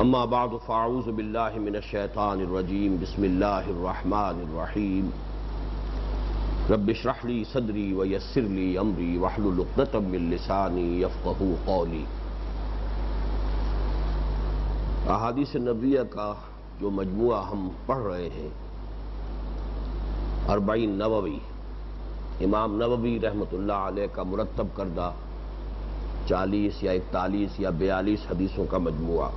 اما بعد فاعوذ باللہ من الشیطان الرجیم بسم اللہ الرحمن الرحیم رب اشرح لی صدری ویسر لی امری واحلل عقدۃ من لسانی یفقهوا قولی احادیث نبویہ کا جو مجموعہ ہم پڑھ رہے ہیں اربعین نووی. امام نووی رحمۃ اللہ علیہ کا مرتب کردہ چالیس یا اکتالیس یا بیالیس حدیثوں کا مجموعہ.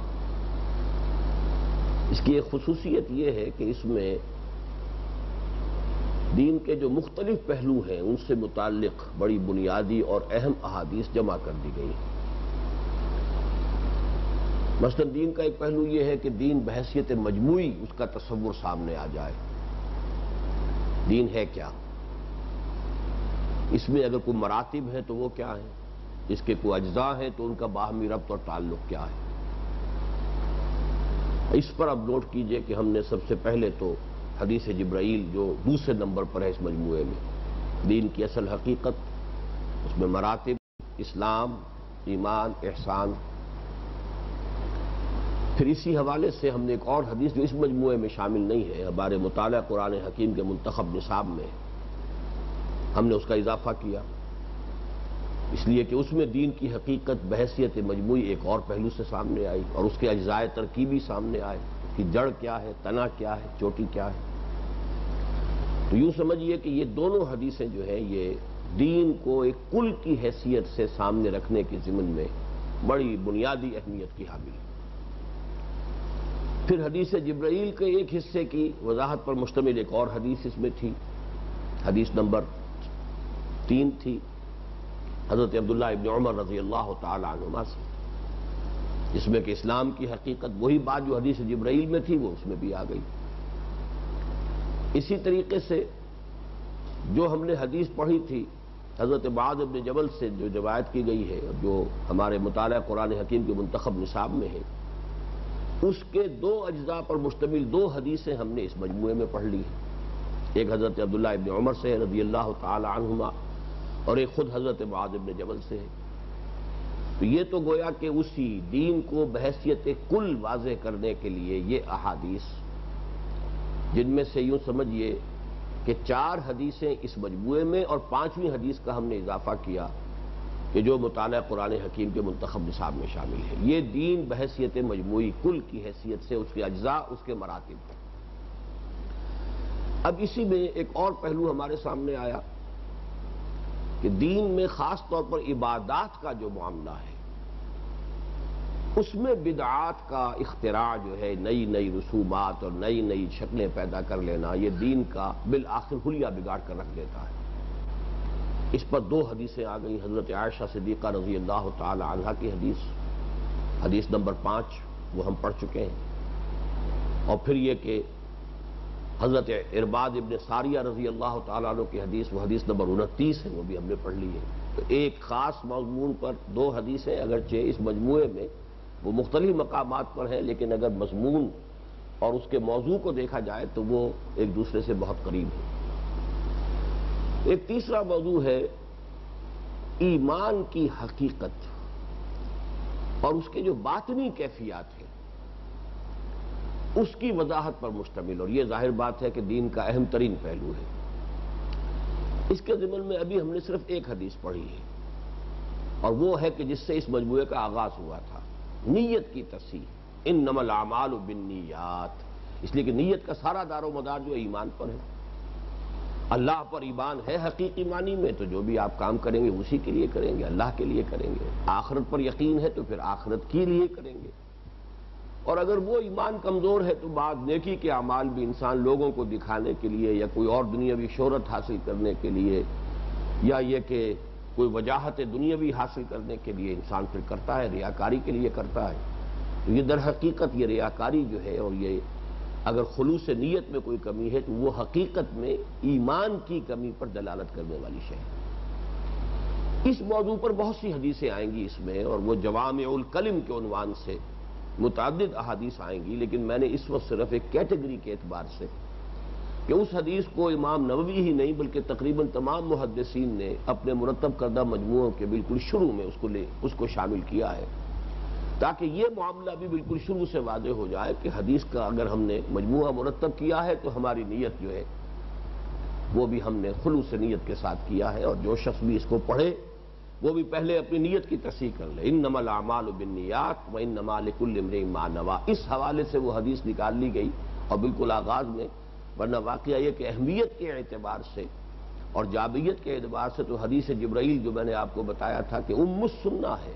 اس کی ایک خصوصیت یہ ہے کہ اس میں دین کے جو مختلف پہلو ہیں، ان سے متعلق بڑی بنیادی اور اہم احادیث جمع کر دی گئی ہیں۔ مثلا دین کا ایک پہلو یہ ہے کہ دین بحثیت مجموعی اس کا تصور سامنے آ جائے۔ دین ہے کیا؟ اس میں اگر کوئی مراتب ہے تو وہ کیا ہے اس کے کوئی اجزاء ہیں تو ان کا باہمی ربط اور تعلق کیا ہے؟ اس پر اب نوٹ کیجیے کہ ہم نے سب سے پہلے تو حدیث جبرائیل جو دوسرے نمبر پر ہے اس مجموعے میں، دین کی اصل حقیقت، اس میں مراتب، اسلام، ایمان، احسان۔ پھر اسی حوالے سے ہم نے ایک اور حدیث جو اس مجموعے میں شامل نہیں ہے ہمارے مطالعہ قرآن حکیم کے منتخب نصاب میں، ہم نے اس کا اضافہ کیا۔ اس لیے کہ اس میں دین کی حقیقت، بحثیت، مجموعی ایک اور پہلو سے سامنے آئی اور اس کے اجزائے ترکیبی سامنے آئے اس کی جڑ کیا ہے، تنا کیا ہے، چوٹی کیا ہے۔ تو یوں سمجھیے کہ یہ دونوں حدیثیں جو ہیں، یہ دین کو ایک کل کی حیثیت سے سامنے رکھنے کے ضمن میں بڑی بنیادی اہمیت کی حامل ہے پھر حدیث جبرائیل کے ایک حصے کی وضاحت پر مشتمل ایک اور حدیث اس میں تھی۔ حدیث نمبر تین تھی۔ حضرت عبداللہ ابن عمر رضی اللہ تعالی عنہما سے۔ جس میں کہ اسلام کی حقیقت وہی بات جو حدیث جبرائیل میں تھی وہ اس میں بھی آ گئی۔ اسی طریقے سے جو ہم نے حدیث پڑھی تھی، حضرت بعض ابن جبل سے جو روایت کی گئی ہے جو ہمارے مطالعہ قرآن حکیم کے منتخب نصاب میں ہے، اس کے دو اجزاء پر مشتمل دو حدیثیں ہم نے اس مجموعے میں پڑھ لی ہیں۔ ایک حضرت عبداللہ ابن عمر سے رضی اللہ تعالی عنہما اور ایک خود حضرت معاذ ابن جبل سے ہے۔ تو یہ تو گویا کہ اسی دین کو بحثیت کل واضح کرنے کے لیے یہ احادیث، جن میں سے یوں سمجھیے کہ چار حدیثیں اس مجموعے میں اور پانچویں حدیث کا ہم نے اضافہ کیا کہ جو مطالعہ قرآن حکیم کے منتخب نصاب میں شامل ہے۔ یہ دین بحثیت مجموعی کل کی حیثیت سے اس کے اجزاء، اس کے مراتب اب اسی میں ایک اور پہلو ہمارے سامنے آیا۔ کہ دین میں خاص طور پر عبادات کا جو معاملہ ہے، اس میں بدعات کا اختراع جو ہے، نئی نئی رسومات اور نئی نئی شکلیں پیدا کر لینا، یہ دین کا بالآخر حلیہ بگاڑ کر رکھ دیتا ہے۔ اس پر دو حدیثیں آ گئی حضرت عائشہ صدیقہ رضی اللہ تعالی عنہ کی حدیث۔ حدیث نمبر پانچ، وہ ہم پڑھ چکے ہیں۔ اور پھر یہ کہ حضرت ارباد ابن ساریہ رضی اللہ تعالیٰ عنہ کی حدیث، وہ حدیث نمبر انتیس ہے، وہ بھی ہم نے پڑھ لی ہے۔ تو ایک خاص مضمون پر دو حدیثیں، اگرچہ اس مجموعے میں وہ مختلف مقامات پر ہیں، لیکن اگر مضمون اور اس کے موضوع کو دیکھا جائے تو وہ ایک دوسرے سے بہت قریب ہے۔ ایک تیسرا موضوع ہے ایمان کی حقیقت اور اس کے جو باطنی کیفیات ہیں۔ اس کی وضاحت پر مشتمل اور یہ ظاہر بات ہے کہ دین کا اہم ترین پہلو ہے۔ اس کے ضمن میں ابھی ہم نے صرف ایک حدیث پڑھی ہے اور وہ ہے کہ جس سے اس مجموعے کا آغاز ہوا تھا۔ نیت کی تصحیح ان نمل اعمال و بن نیات اس لیے کہ نیت کا سارا دار و مدار جو ایمان پر ہے۔ اللہ پر ایمان ہے حقیقی معنی میں، تو جو بھی آپ کام کریں گے اسی کے لیے کریں گے، اللہ کے لیے کریں گے۔ آخرت پر یقین ہے تو پھر آخرت کے لیے کریں گے۔ اور اگر وہ ایمان کمزور ہے تو بعض نیکی کے اعمال بھی انسان لوگوں کو دکھانے کے لیے یا کوئی اور دنیاوی شہرت حاصل کرنے کے لیے یا یہ کہ کوئی وجاہت دنیاوی حاصل کرنے کے لیے انسان پھر کرتا ہے، ریاکاری کے لیے کرتا ہے۔ تو یہ در حقیقت یہ ریاکاری جو ہے اور یہ اگر خلوص نیت میں کوئی کمی ہے تو وہ حقیقت میں ایمان کی کمی پر دلالت کرنے والی شے ہے۔ اس موضوع پر بہت سی حدیثیں آئیں گی اس میں اور وہ جوامع الکلم کے عنوان سے متعدد احادیث آئیں گی، لیکن میں نے اس وقت صرف ایک کیٹیگری کے اعتبار سے کہ اس حدیث کو امام نووی ہی نہیں، بلکہ تقریباً تمام محدثین نے اپنے مرتب کردہ مجموعوں کے بالکل شروع میں اس کو لے، اس کو شامل کیا ہے۔ تاکہ یہ معاملہ بھی بالکل شروع سے واضح ہو جائے کہ حدیث کا اگر ہم نے مجموعہ مرتب کیا ہے تو ہماری نیت جو ہے، وہ بھی ہم نے خلوص نیت کے ساتھ کیا ہے، اور جو شخص بھی اس کو پڑھے وہ بھی پہلے اپنی نیت کی تصحیح کر لے۔ ان نمل اعمال بنیات و ان نمال کل مانوا اس حوالے سے وہ حدیث نکال لی گئی اور بالکل آغاز میں، ورنہ واقعہ یہ کہ اہمیت کے اعتبار سے اور جابیت کے اعتبار سے تو حدیث جبرائیل جو میں نے آپ کو بتایا تھا کہ ام سننا ہے۔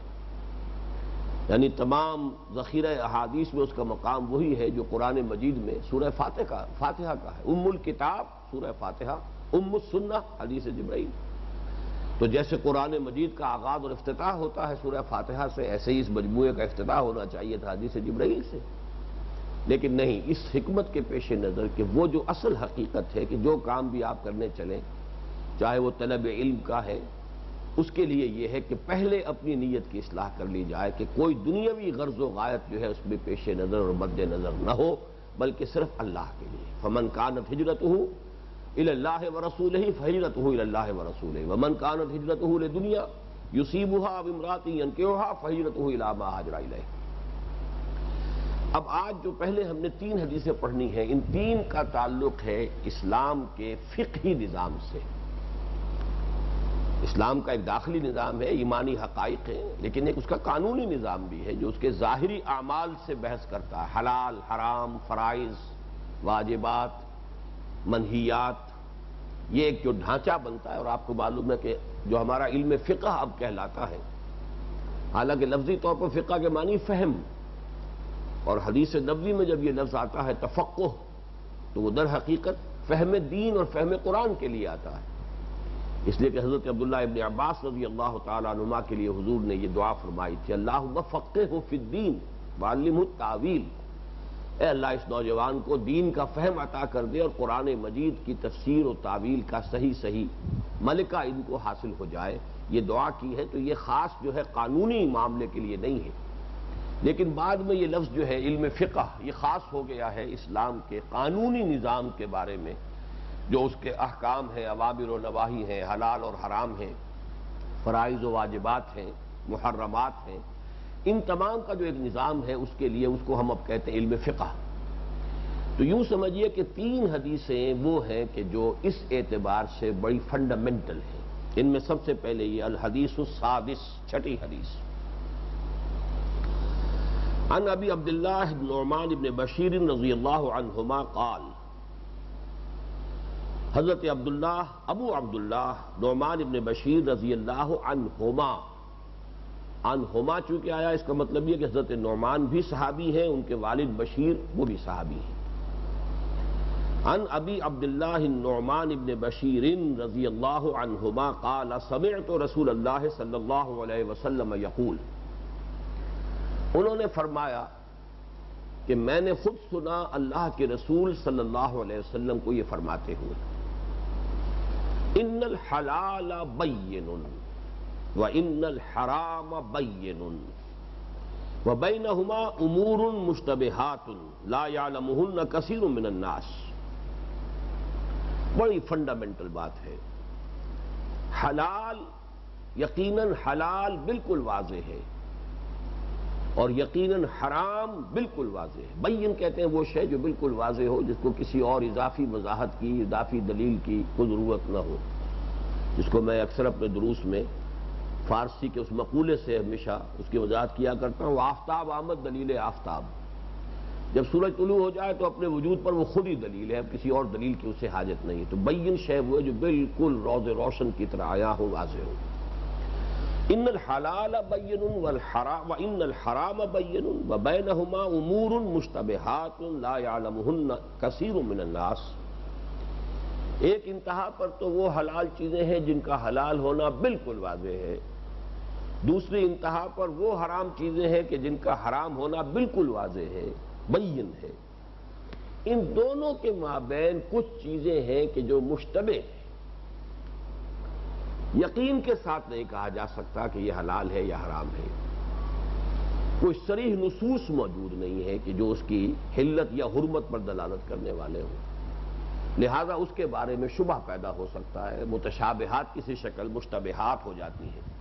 یعنی تمام ذخیرہ احادیث میں اس کا مقام وہی ہے جو قرآن مجید میں سورہ فاتحہ فاتحہ کا ہے۔ ام الکتاب، سورہ فاتحہ، ام السنہ، حدیث جبرائیل۔ تو جیسے قرآن مجید کا آغاز اور افتتاح ہوتا ہے، سورہ فاتحہ سے ایسے ہی اس مجموعے کا افتتاح ہونا چاہیے تھا حدیث جبرائیل سے۔ لیکن نہیں، اس حکمت کے پیش نظر کہ وہ جو اصل حقیقت ہے کہ جو کام بھی آپ کرنے چلیں، چاہے وہ طلب علم کا ہے، اس کے لیے یہ ہے کہ پہلے اپنی نیت کی اصلاح کر لی جائے کہ کوئی دنیاوی غرض و غایت جو ہے اس میں پیش نظر اور مد نظر نہ ہو، بلکہ صرف اللہ کے لیے۔ فمن کانت ہجرت ہوں اللہ و رسول ہی فہرت ہوں اللہ و رسول ومن کانت ہجرت ہوں دنیا یوسیبہ امراتی فہرت ہوں علامہ حاجرہ اب آج جو پہلے ہم نے تین حدیثیں پڑھنی ہیں، ان تین کا تعلق ہے اسلام کے فقہی نظام سے. اسلام کا ایک داخلی نظام ہے، ایمانی حقائق ہے لیکن ایک اس کا قانونی نظام بھی ہے جو اس کے ظاہری اعمال سے بحث کرتا ہے، حلال، حرام، فرائض، واجبات منحیات یہ ایک جو ڈھانچہ بنتا ہے اور آپ کو معلوم ہے کہ جو ہمارا علم فقہ اب کہلاتا ہے۔ حالانکہ لفظی طور پر فقہ کے معنی فہم۔ اور حدیث نبوی میں جب یہ لفظ آتا ہے تفقہ، تو وہ در حقیقت فہم دین اور فہم قرآن کے لیے آتا ہے۔ اس لیے کہ حضرت عبداللہ ابن عباس رضی اللہ تعالیٰ عنما کے لیے حضور نے یہ دعا فرمائی تھی اللہ فقہ ہو فی الدین معلم التعویل اے اللہ، اس نوجوان کو دین کا فہم عطا کر دے اور قرآن مجید کی تفسیر و تعویل کا صحیح صحیح ملکہ ان کو حاصل ہو جائے۔ یہ دعا کی ہے تو یہ خاص جو ہے قانونی معاملے کے لیے نہیں ہے۔ لیکن بعد میں یہ لفظ جو ہے علم فقہ، یہ خاص ہو گیا ہے اسلام کے قانونی نظام کے بارے میں، جو اس کے احکام ہیں عوامر و نواحی ہیں، حلال اور حرام ہیں، فرائض و واجبات ہیں، محرمات ہیں۔ ان تمام کا جو ایک نظام ہے، اس کے لیے اس کو ہم اب کہتے ہیں علم فقہ۔ تو یوں سمجھیے کہ تین حدیثیں وہ ہیں کہ جو اس اعتبار سے بڑی فنڈامنٹل ہیں۔ ان میں سب سے پہلے یہ الحدیث السادس، چھٹی حدیث۔ ان ابی عبداللہ نعمان ابن بشیر رضی اللہ عنہما قال، حضرت عبداللہ، ابو عبداللہ نعمان ابن بشیر رضی اللہ عنہما عنہما چونکہ آیا اس کا مطلب یہ کہ حضرت نعمان بھی صحابی ہیں، ان کے والد بشیر وہ بھی صحابی ہیں۔ ان ابی عبداللہ نعمان ابن بشیر رضی اللہ عنہما قال، سمعت رسول اللہ صلی اللہ علیہ وسلم یقول۔ انہوں نے فرمایا کہ میں نے خود سنا اللہ کے رسول صلی اللہ علیہ وسلم کو یہ فرماتے ہوئے۔ ان الحلال بین و ان الحرام بین و بینہما امور مشتبہات لا یعلمہن کثیر من الناس۔ بڑی فنڈامنٹل بات ہے۔ حلال، یقیناً حلال بالکل واضح ہے۔ اور یقیناً حرام بالکل واضح ہے۔ بین کہتے ہیں وہ شے جو بالکل واضح ہو، جس کو کسی اور اضافی وضاحت کی، اضافی دلیل کی کوئی ضرورت نہ ہو۔ جس کو میں اکثر اپنے دروس میں فارسی کے اس مقولے سے ہمیشہ اس کی وضاحت کیا کرتا ہوں، آفتاب آمد دلیل آفتاب۔ جب سورج طلوع ہو جائے تو اپنے وجود پر وہ خود ہی دلیل ہے، اب کسی اور دلیل کی اسے حاجت نہیں ہے۔ تو بین شے وہ جو بالکل روز روشن کی طرح آیا ہو، واضح ہو۔ ان الحلال بین والحرام وان الحرام بین وبینہما امور مشتبہات لا يعلمہن کثیر من الناس۔ ایک انتہا پر تو وہ حلال چیزیں ہیں جن کا حلال ہونا بالکل واضح ہے۔ دوسری انتہا پر وہ حرام چیزیں ہیں کہ جن کا حرام ہونا بالکل واضح ہے، بین ہے۔ ان دونوں کے مابین کچھ چیزیں ہیں کہ جو مشتبہ ہیں یقین کے ساتھ نہیں کہا جا سکتا کہ یہ حلال ہے یا حرام ہے۔ کوئی سریح نصوص موجود نہیں ہے کہ جو اس کی حلت یا حرمت پر دلالت کرنے والے ہوں۔ لہذا اس کے بارے میں شبہ پیدا ہو سکتا ہے، متشابہات کسی شکل مشتبہات ہو جاتی ہیں۔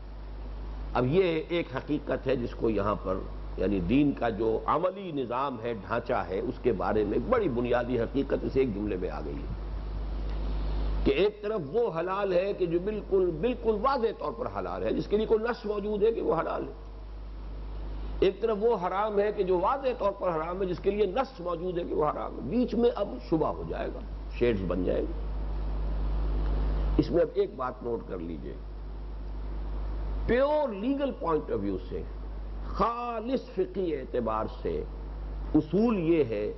اب یہ ایک حقیقت ہے جس کو یہاں پر یعنی دین کا جو عملی نظام ہے، ڈھانچہ ہے، اس کے بارے میں بڑی بنیادی حقیقت اس ایک جملے میں آ گئی ہے کہ ایک طرف وہ حلال ہے کہ جو بالکل بالکل واضح طور پر حلال ہے، جس کے لیے کوئی نش موجود ہے کہ وہ حلال ہے۔ ایک طرف وہ حرام ہے کہ جو واضح طور پر حرام ہے، جس کے لیے نس موجود ہے کہ وہ حرام ہے۔ بیچ میں اب شبہ ہو جائے گا، شیڈز بن جائے گا اس میں اب ایک بات نوٹ کر لیجیے۔ Pure legal point of view سے، خالص فقی اعتبار سے اصول یہ ہے،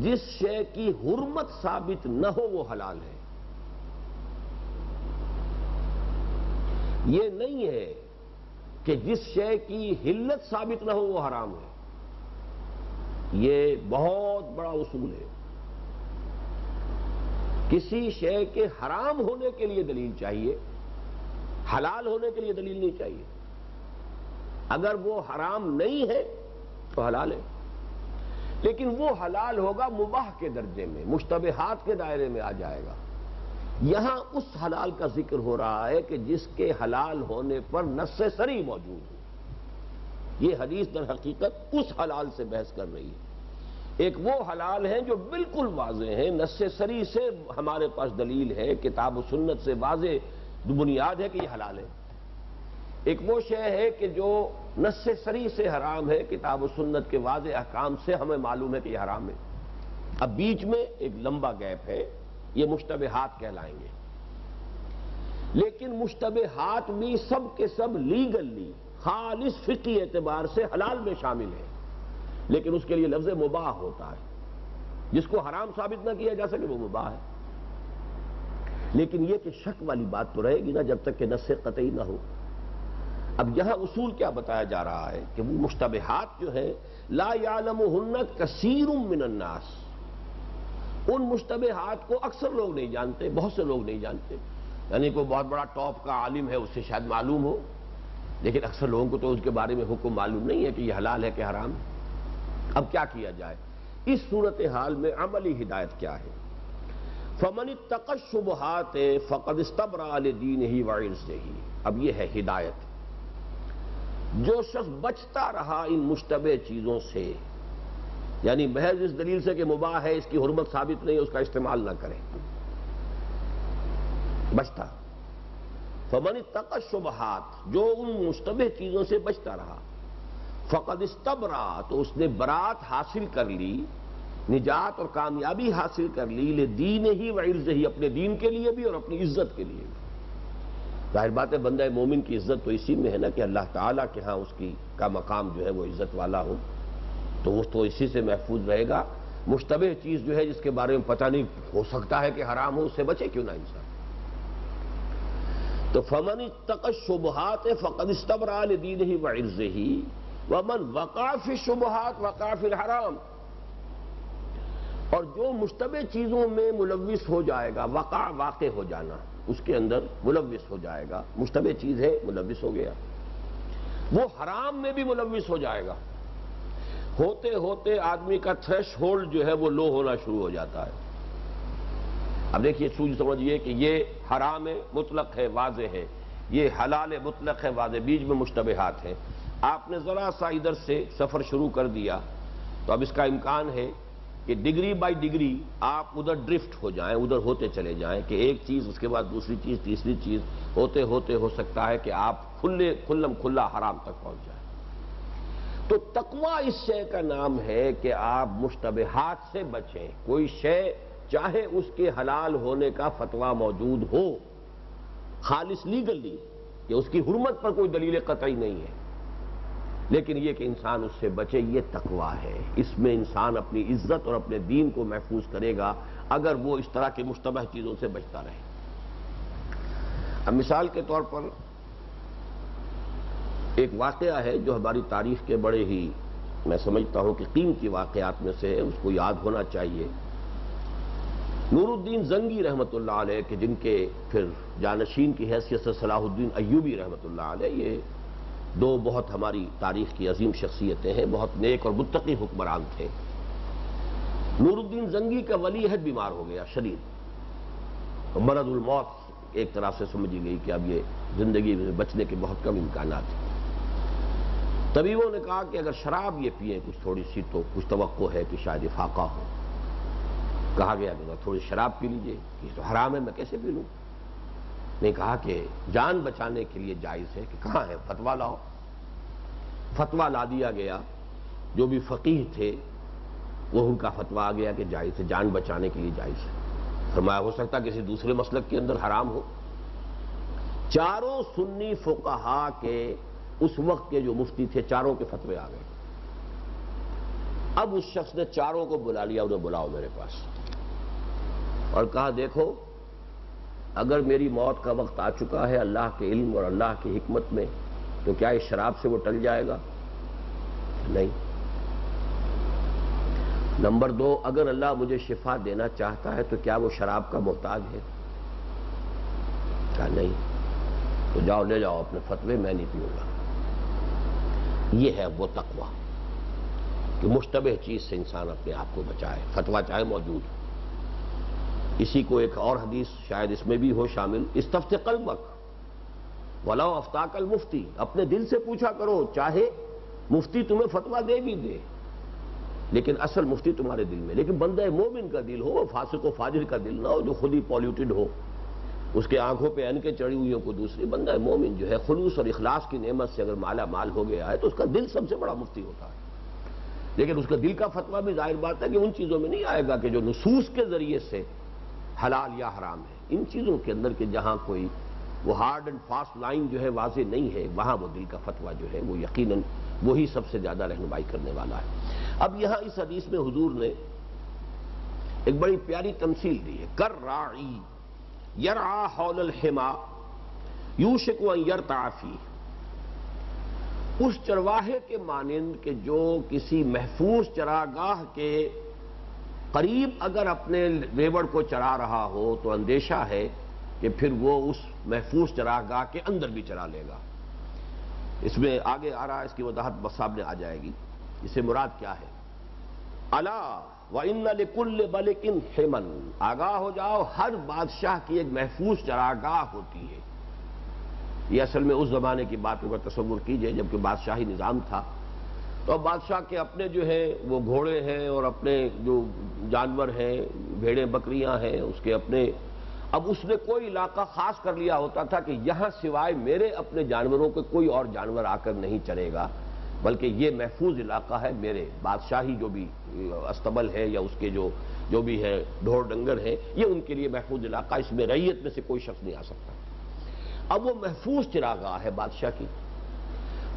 جس شے کی حرمت ثابت نہ ہو وہ حلال ہے۔ یہ نہیں ہے کہ جس شے کی حلت ثابت نہ ہو وہ حرام ہے۔ یہ بہت بڑا اصول ہے۔ کسی شے کے حرام ہونے کے لیے دلیل چاہیے۔ حلال ہونے کے لیے دلیل نہیں چاہیے۔ اگر وہ حرام نہیں ہے تو حلال ہے۔ لیکن وہ حلال ہوگا مباح کے درجے میں، مشتبہات کے دائرے میں آ جائے گا۔ یہاں اس حلال کا ذکر ہو رہا ہے کہ جس کے حلال ہونے پر نس سری موجود ہو۔ یہ حدیث در حقیقت اس حلال سے بحث کر رہی ہے۔ ایک وہ حلال ہیں جو بالکل واضح ہیں نس سری سے ہمارے پاس دلیل ہے، کتاب و سنت سے واضح بنیاد ہے کہ یہ حلال ہے۔ ایک وہ شے ہے کہ جو نس سری سے حرام ہے، کتاب و سنت کے واضح احکام سے ہمیں معلوم ہے کہ یہ حرام ہے۔ اب بیچ میں ایک لمبا گیپ ہے، یہ مشتبہات کہلائیں گے۔ لیکن مشتبہات بھی سب کے سب لیگلی، خالص فقی اعتبار سے حلال میں شامل ہے لیکن اس کے لیے لفظ مباح ہوتا ہے۔ جس کو حرام ثابت نہ کیا جا سکے، وہ مباح ہے۔ لیکن یہ کہ شک والی بات تو رہے گی نا جب تک کہ نس قطعی نہ ہو۔ اب یہاں اصول کیا بتایا جا رہا ہے کہ وہ مشتبہات جو ہیں، لا یعلمہن کثیر من الناس۔ ان مشتبہات کو اکثر لوگ نہیں جانتے، بہت سے لوگ نہیں جانتے۔ یعنی کوئی بہت بڑا ٹاپ کا عالم ہے، اس سے شاید معلوم ہو، لیکن اکثر لوگوں کو تو اس کے بارے میں حکم معلوم نہیں ہے کہ یہ حلال ہے کہ حرام۔ اب کیا کیا جائے؟ اس صورتحال میں عملی ہدایت کیا ہے؟ فمن تقشبہات فقد استبرا دین ہی وائرس سے ہی اب یہ ہے ہدایت. جو شخص بچتا رہا ان مشتبہ چیزوں سے یعنی محض اس دلیل سے کہ مباح ہے، اس کی حرمت ثابت نہیں، اس کا استعمال نہ کرے. بچتا. فمن تقشبہات جو ان مشتبہ چیزوں سے بچتا رہا، فقد استبرا تو اس نے برات حاصل کر لی نجات اور کامیابی حاصل کر لی، لے دین ہی وعرض ہی اپنے دین کے لیے بھی اور اپنی عزت کے لیے بھی۔ ظاہر بات ہے، بندہ مومن کی عزت تو اسی میں ہے نا کہ اللہ تعالیٰ کے ہاں اس کی کا مقام جو ہے وہ عزت والا ہو۔ تو وہ تو اسی سے محفوظ رہے گا۔ مشتبہ چیز جو ہے جس کے بارے میں پتہ نہیں، ہو سکتا ہے کہ حرام ہو، اس سے بچے کیوں نہ انسان۔ تو فمن تقشبہات فقد استبرا لدین ہی وعرض ہی ومن وقاف شبہات وقاف الحرام۔ اور جو مشتبہ چیزوں میں ملوث ہو جائے گا وقع واقع ہو جانا، اس کے اندر ملوث ہو جائے گا۔ مشتبہ چیز ہے، ملوث ہو گیا۔ وہ حرام میں بھی ملوث ہو جائے گا۔ ہوتے ہوتے آدمی کا تھریش ہولڈ جو ہے وہ لو ہونا شروع ہو جاتا ہے۔ اب دیکھیے سوج سمجھئے کہ یہ حرام مطلق ہے، واضح ہے۔ یہ حلال مطلق ہے، واضح بیچ میں مشتبہات ہیں۔ آپ نے ذرا سا ادھر سے سفر شروع کر دیا تو اب اس کا امکان ہے کہ ڈگری بائی ڈگری آپ ادھر ڈرفٹ ہو جائیں، ادھر ہوتے چلے جائیں کہ ایک چیز، اس کے بعد دوسری چیز، تیسری چیز، ہوتے ہوتے ہو سکتا ہے کہ آپ کھلے، کھلم کھلا حرام تک پہنچ جائیں۔ تو تقوی اس شے کا نام ہے کہ آپ مشتبہات سے بچیں۔ کوئی شے چاہے اس کے حلال ہونے کا فتویٰ موجود ہو، خالص لیگلی، کہ اس کی حرمت پر کوئی دلیل قطعی نہیں ہے۔ لیکن یہ کہ انسان اس سے بچے، یہ تقوی ہے۔ اس میں انسان اپنی عزت اور اپنے دین کو محفوظ کرے گا اگر وہ اس طرح کی مشتبہ چیزوں سے بچتا رہے۔ اب مثال کے طور پر ایک واقعہ ہے جو ہماری تاریخ کے بڑے ہی میں سمجھتا ہوں کہ قیمتی واقعات میں سے ہے، اس کو یاد ہونا چاہیے۔ نور الدین زنگی رحمت اللہ علیہ، کہ جن کے پھر جانشین کی حیثیت سے صلاح الدین ایوبی رحمت اللہ علیہ، یہ دو بہت ہماری تاریخ کی عظیم شخصیتیں ہیں، بہت نیک اور متقی حکمران تھے۔ نور الدین زنگی کا ولی حد بیمار ہو گیا شریر مرد الموت ایک طرح سے سمجھی گئی کہ اب یہ زندگی میں بچنے کے بہت کم امکانات ہیں۔ طبیبوں نے کہا کہ اگر شراب یہ پیئے کچھ تھوڑی سی تو کچھ توقع ہے کہ شاید فاقہ ہو۔ کہا گیا کہ تھوڑی شراب پی لیجیے، یہ تو حرام ہے، میں کیسے پی لوں؟ نے کہا کہ جان بچانے کے لیے جائز ہے کہ کہاں ہے؟ فتوا لاؤ۔ فتوا لا دیا گیا۔ جو بھی فقیح تھے، وہ ان کا فتوا آ گیا کہ جائز ہے، جان بچانے کے لیے جائز ہے۔ فرمایا، ہو سکتا کسی دوسرے مسلک کے اندر حرام ہو۔ چاروں سنی فقہا کے اس وقت کے جو مفتی تھے، چاروں کے فتوے آ گئے۔ اب اس شخص نے چاروں کو بلا لیا، انہیں بلاؤ میرے پاس۔ اور کہا، دیکھو اگر میری موت کا وقت آ چکا ہے اللہ کے علم اور اللہ کی حکمت میں، تو کیا اس شراب سے وہ ٹل جائے گا؟ نہیں۔ نمبر دو، اگر اللہ مجھے شفا دینا چاہتا ہے، تو کیا وہ شراب کا محتاج ہے؟ کہا، نہیں۔ تو جاؤ، لے جاؤ، اپنے فتوے میں نہیں پیوں گا۔ یہ ہے وہ تقوی، کہ مشتبہ چیز سے انسان اپنے آپ کو بچائے۔ فتوا چاہے موجود ہو۔ اسی کو ایک اور حدیث شاید اس میں بھی ہو شامل استفت قلبک ولاؤ افتاق المفتی اپنے دل سے پوچھا کرو، چاہے مفتی تمہیں فتوا دے بھی دے۔ لیکن اصل مفتی تمہارے دل میں، لیکن بندہ مومن کا دل ہو فاسق و فاجر کا دل نہ ہو، جو خود ہی پالیوٹیڈ ہو۔ اس کے آنکھوں پہ ان کے چڑھی ہوئی کو دوسری، بندہ مومن جو ہے، خلوص اور اخلاص کی نعمت سے اگر مالا مال ہو گیا ہے، تو اس کا دل سب سے بڑا مفتی ہوتا ہے۔ لیکن اس کا دل کا فتویٰ بھی ظاہر بات ہے کہ ان چیزوں میں نہیں آئے گا کہ جو نصوص کے ذریعے سے حلال یا حرام ہے۔ ان چیزوں کے اندر کہ جہاں کوئی وہ ہارڈ اینڈ فاسٹ لائن جو ہے واضح نہیں ہے، وہاں وہ دل کا فتویٰ جو ہے وہ یقیناً وہی سب سے زیادہ رہنمائی کرنے والا ہے۔ اب یہاں اس حدیث میں حضور نے ایک بڑی پیاری تمثیل دی ہے۔ کر راعی یرعا حول الحما، یوشک و یرتعفی اس چرواہے کے مانند کہ جو کسی محفوظ چراگاہ کے قریب اگر اپنے ریوڑ کو چرا رہا ہو تو اندیشہ ہے کہ پھر وہ اس محفوظ چراگاہ کے اندر بھی چرا لے گا۔ اس میں آگے آ رہا ہے، اس کی وضاحت سامنے آ جائے گی۔ اسے مراد کیا ہے؟ اللہ و ان لکل بلکن ہیمن آگاہ ہو جاؤ، ہر بادشاہ کی ایک محفوظ چراگاہ ہوتی ہے۔ یہ اصل میں اس زمانے کی باتوں کا تصور کیجیے، جبکہ بادشاہی نظام تھا۔ تو اب بادشاہ کے اپنے جو ہیں وہ گھوڑے ہیں اور اپنے جو جانور ہیں بھیڑیں بکریاں ہیں، اس کے اپنے اب اس نے کوئی علاقہ خاص کر لیا ہوتا تھا کہ یہاں سوائے میرے اپنے جانوروں کے کوئی اور جانور آ کر نہیں چلے گا، بلکہ یہ محفوظ علاقہ ہے میرے بادشاہی جو بھی استبل ہے یا اس کے جو جو بھی ہے ڈھور ڈنگر ہے یہ ان کے لیے محفوظ علاقہ اس میں ریت میں سے کوئی شخص نہیں آ سکتا۔ اب وہ محفوظ چراگاہ ہے بادشاہ کی۔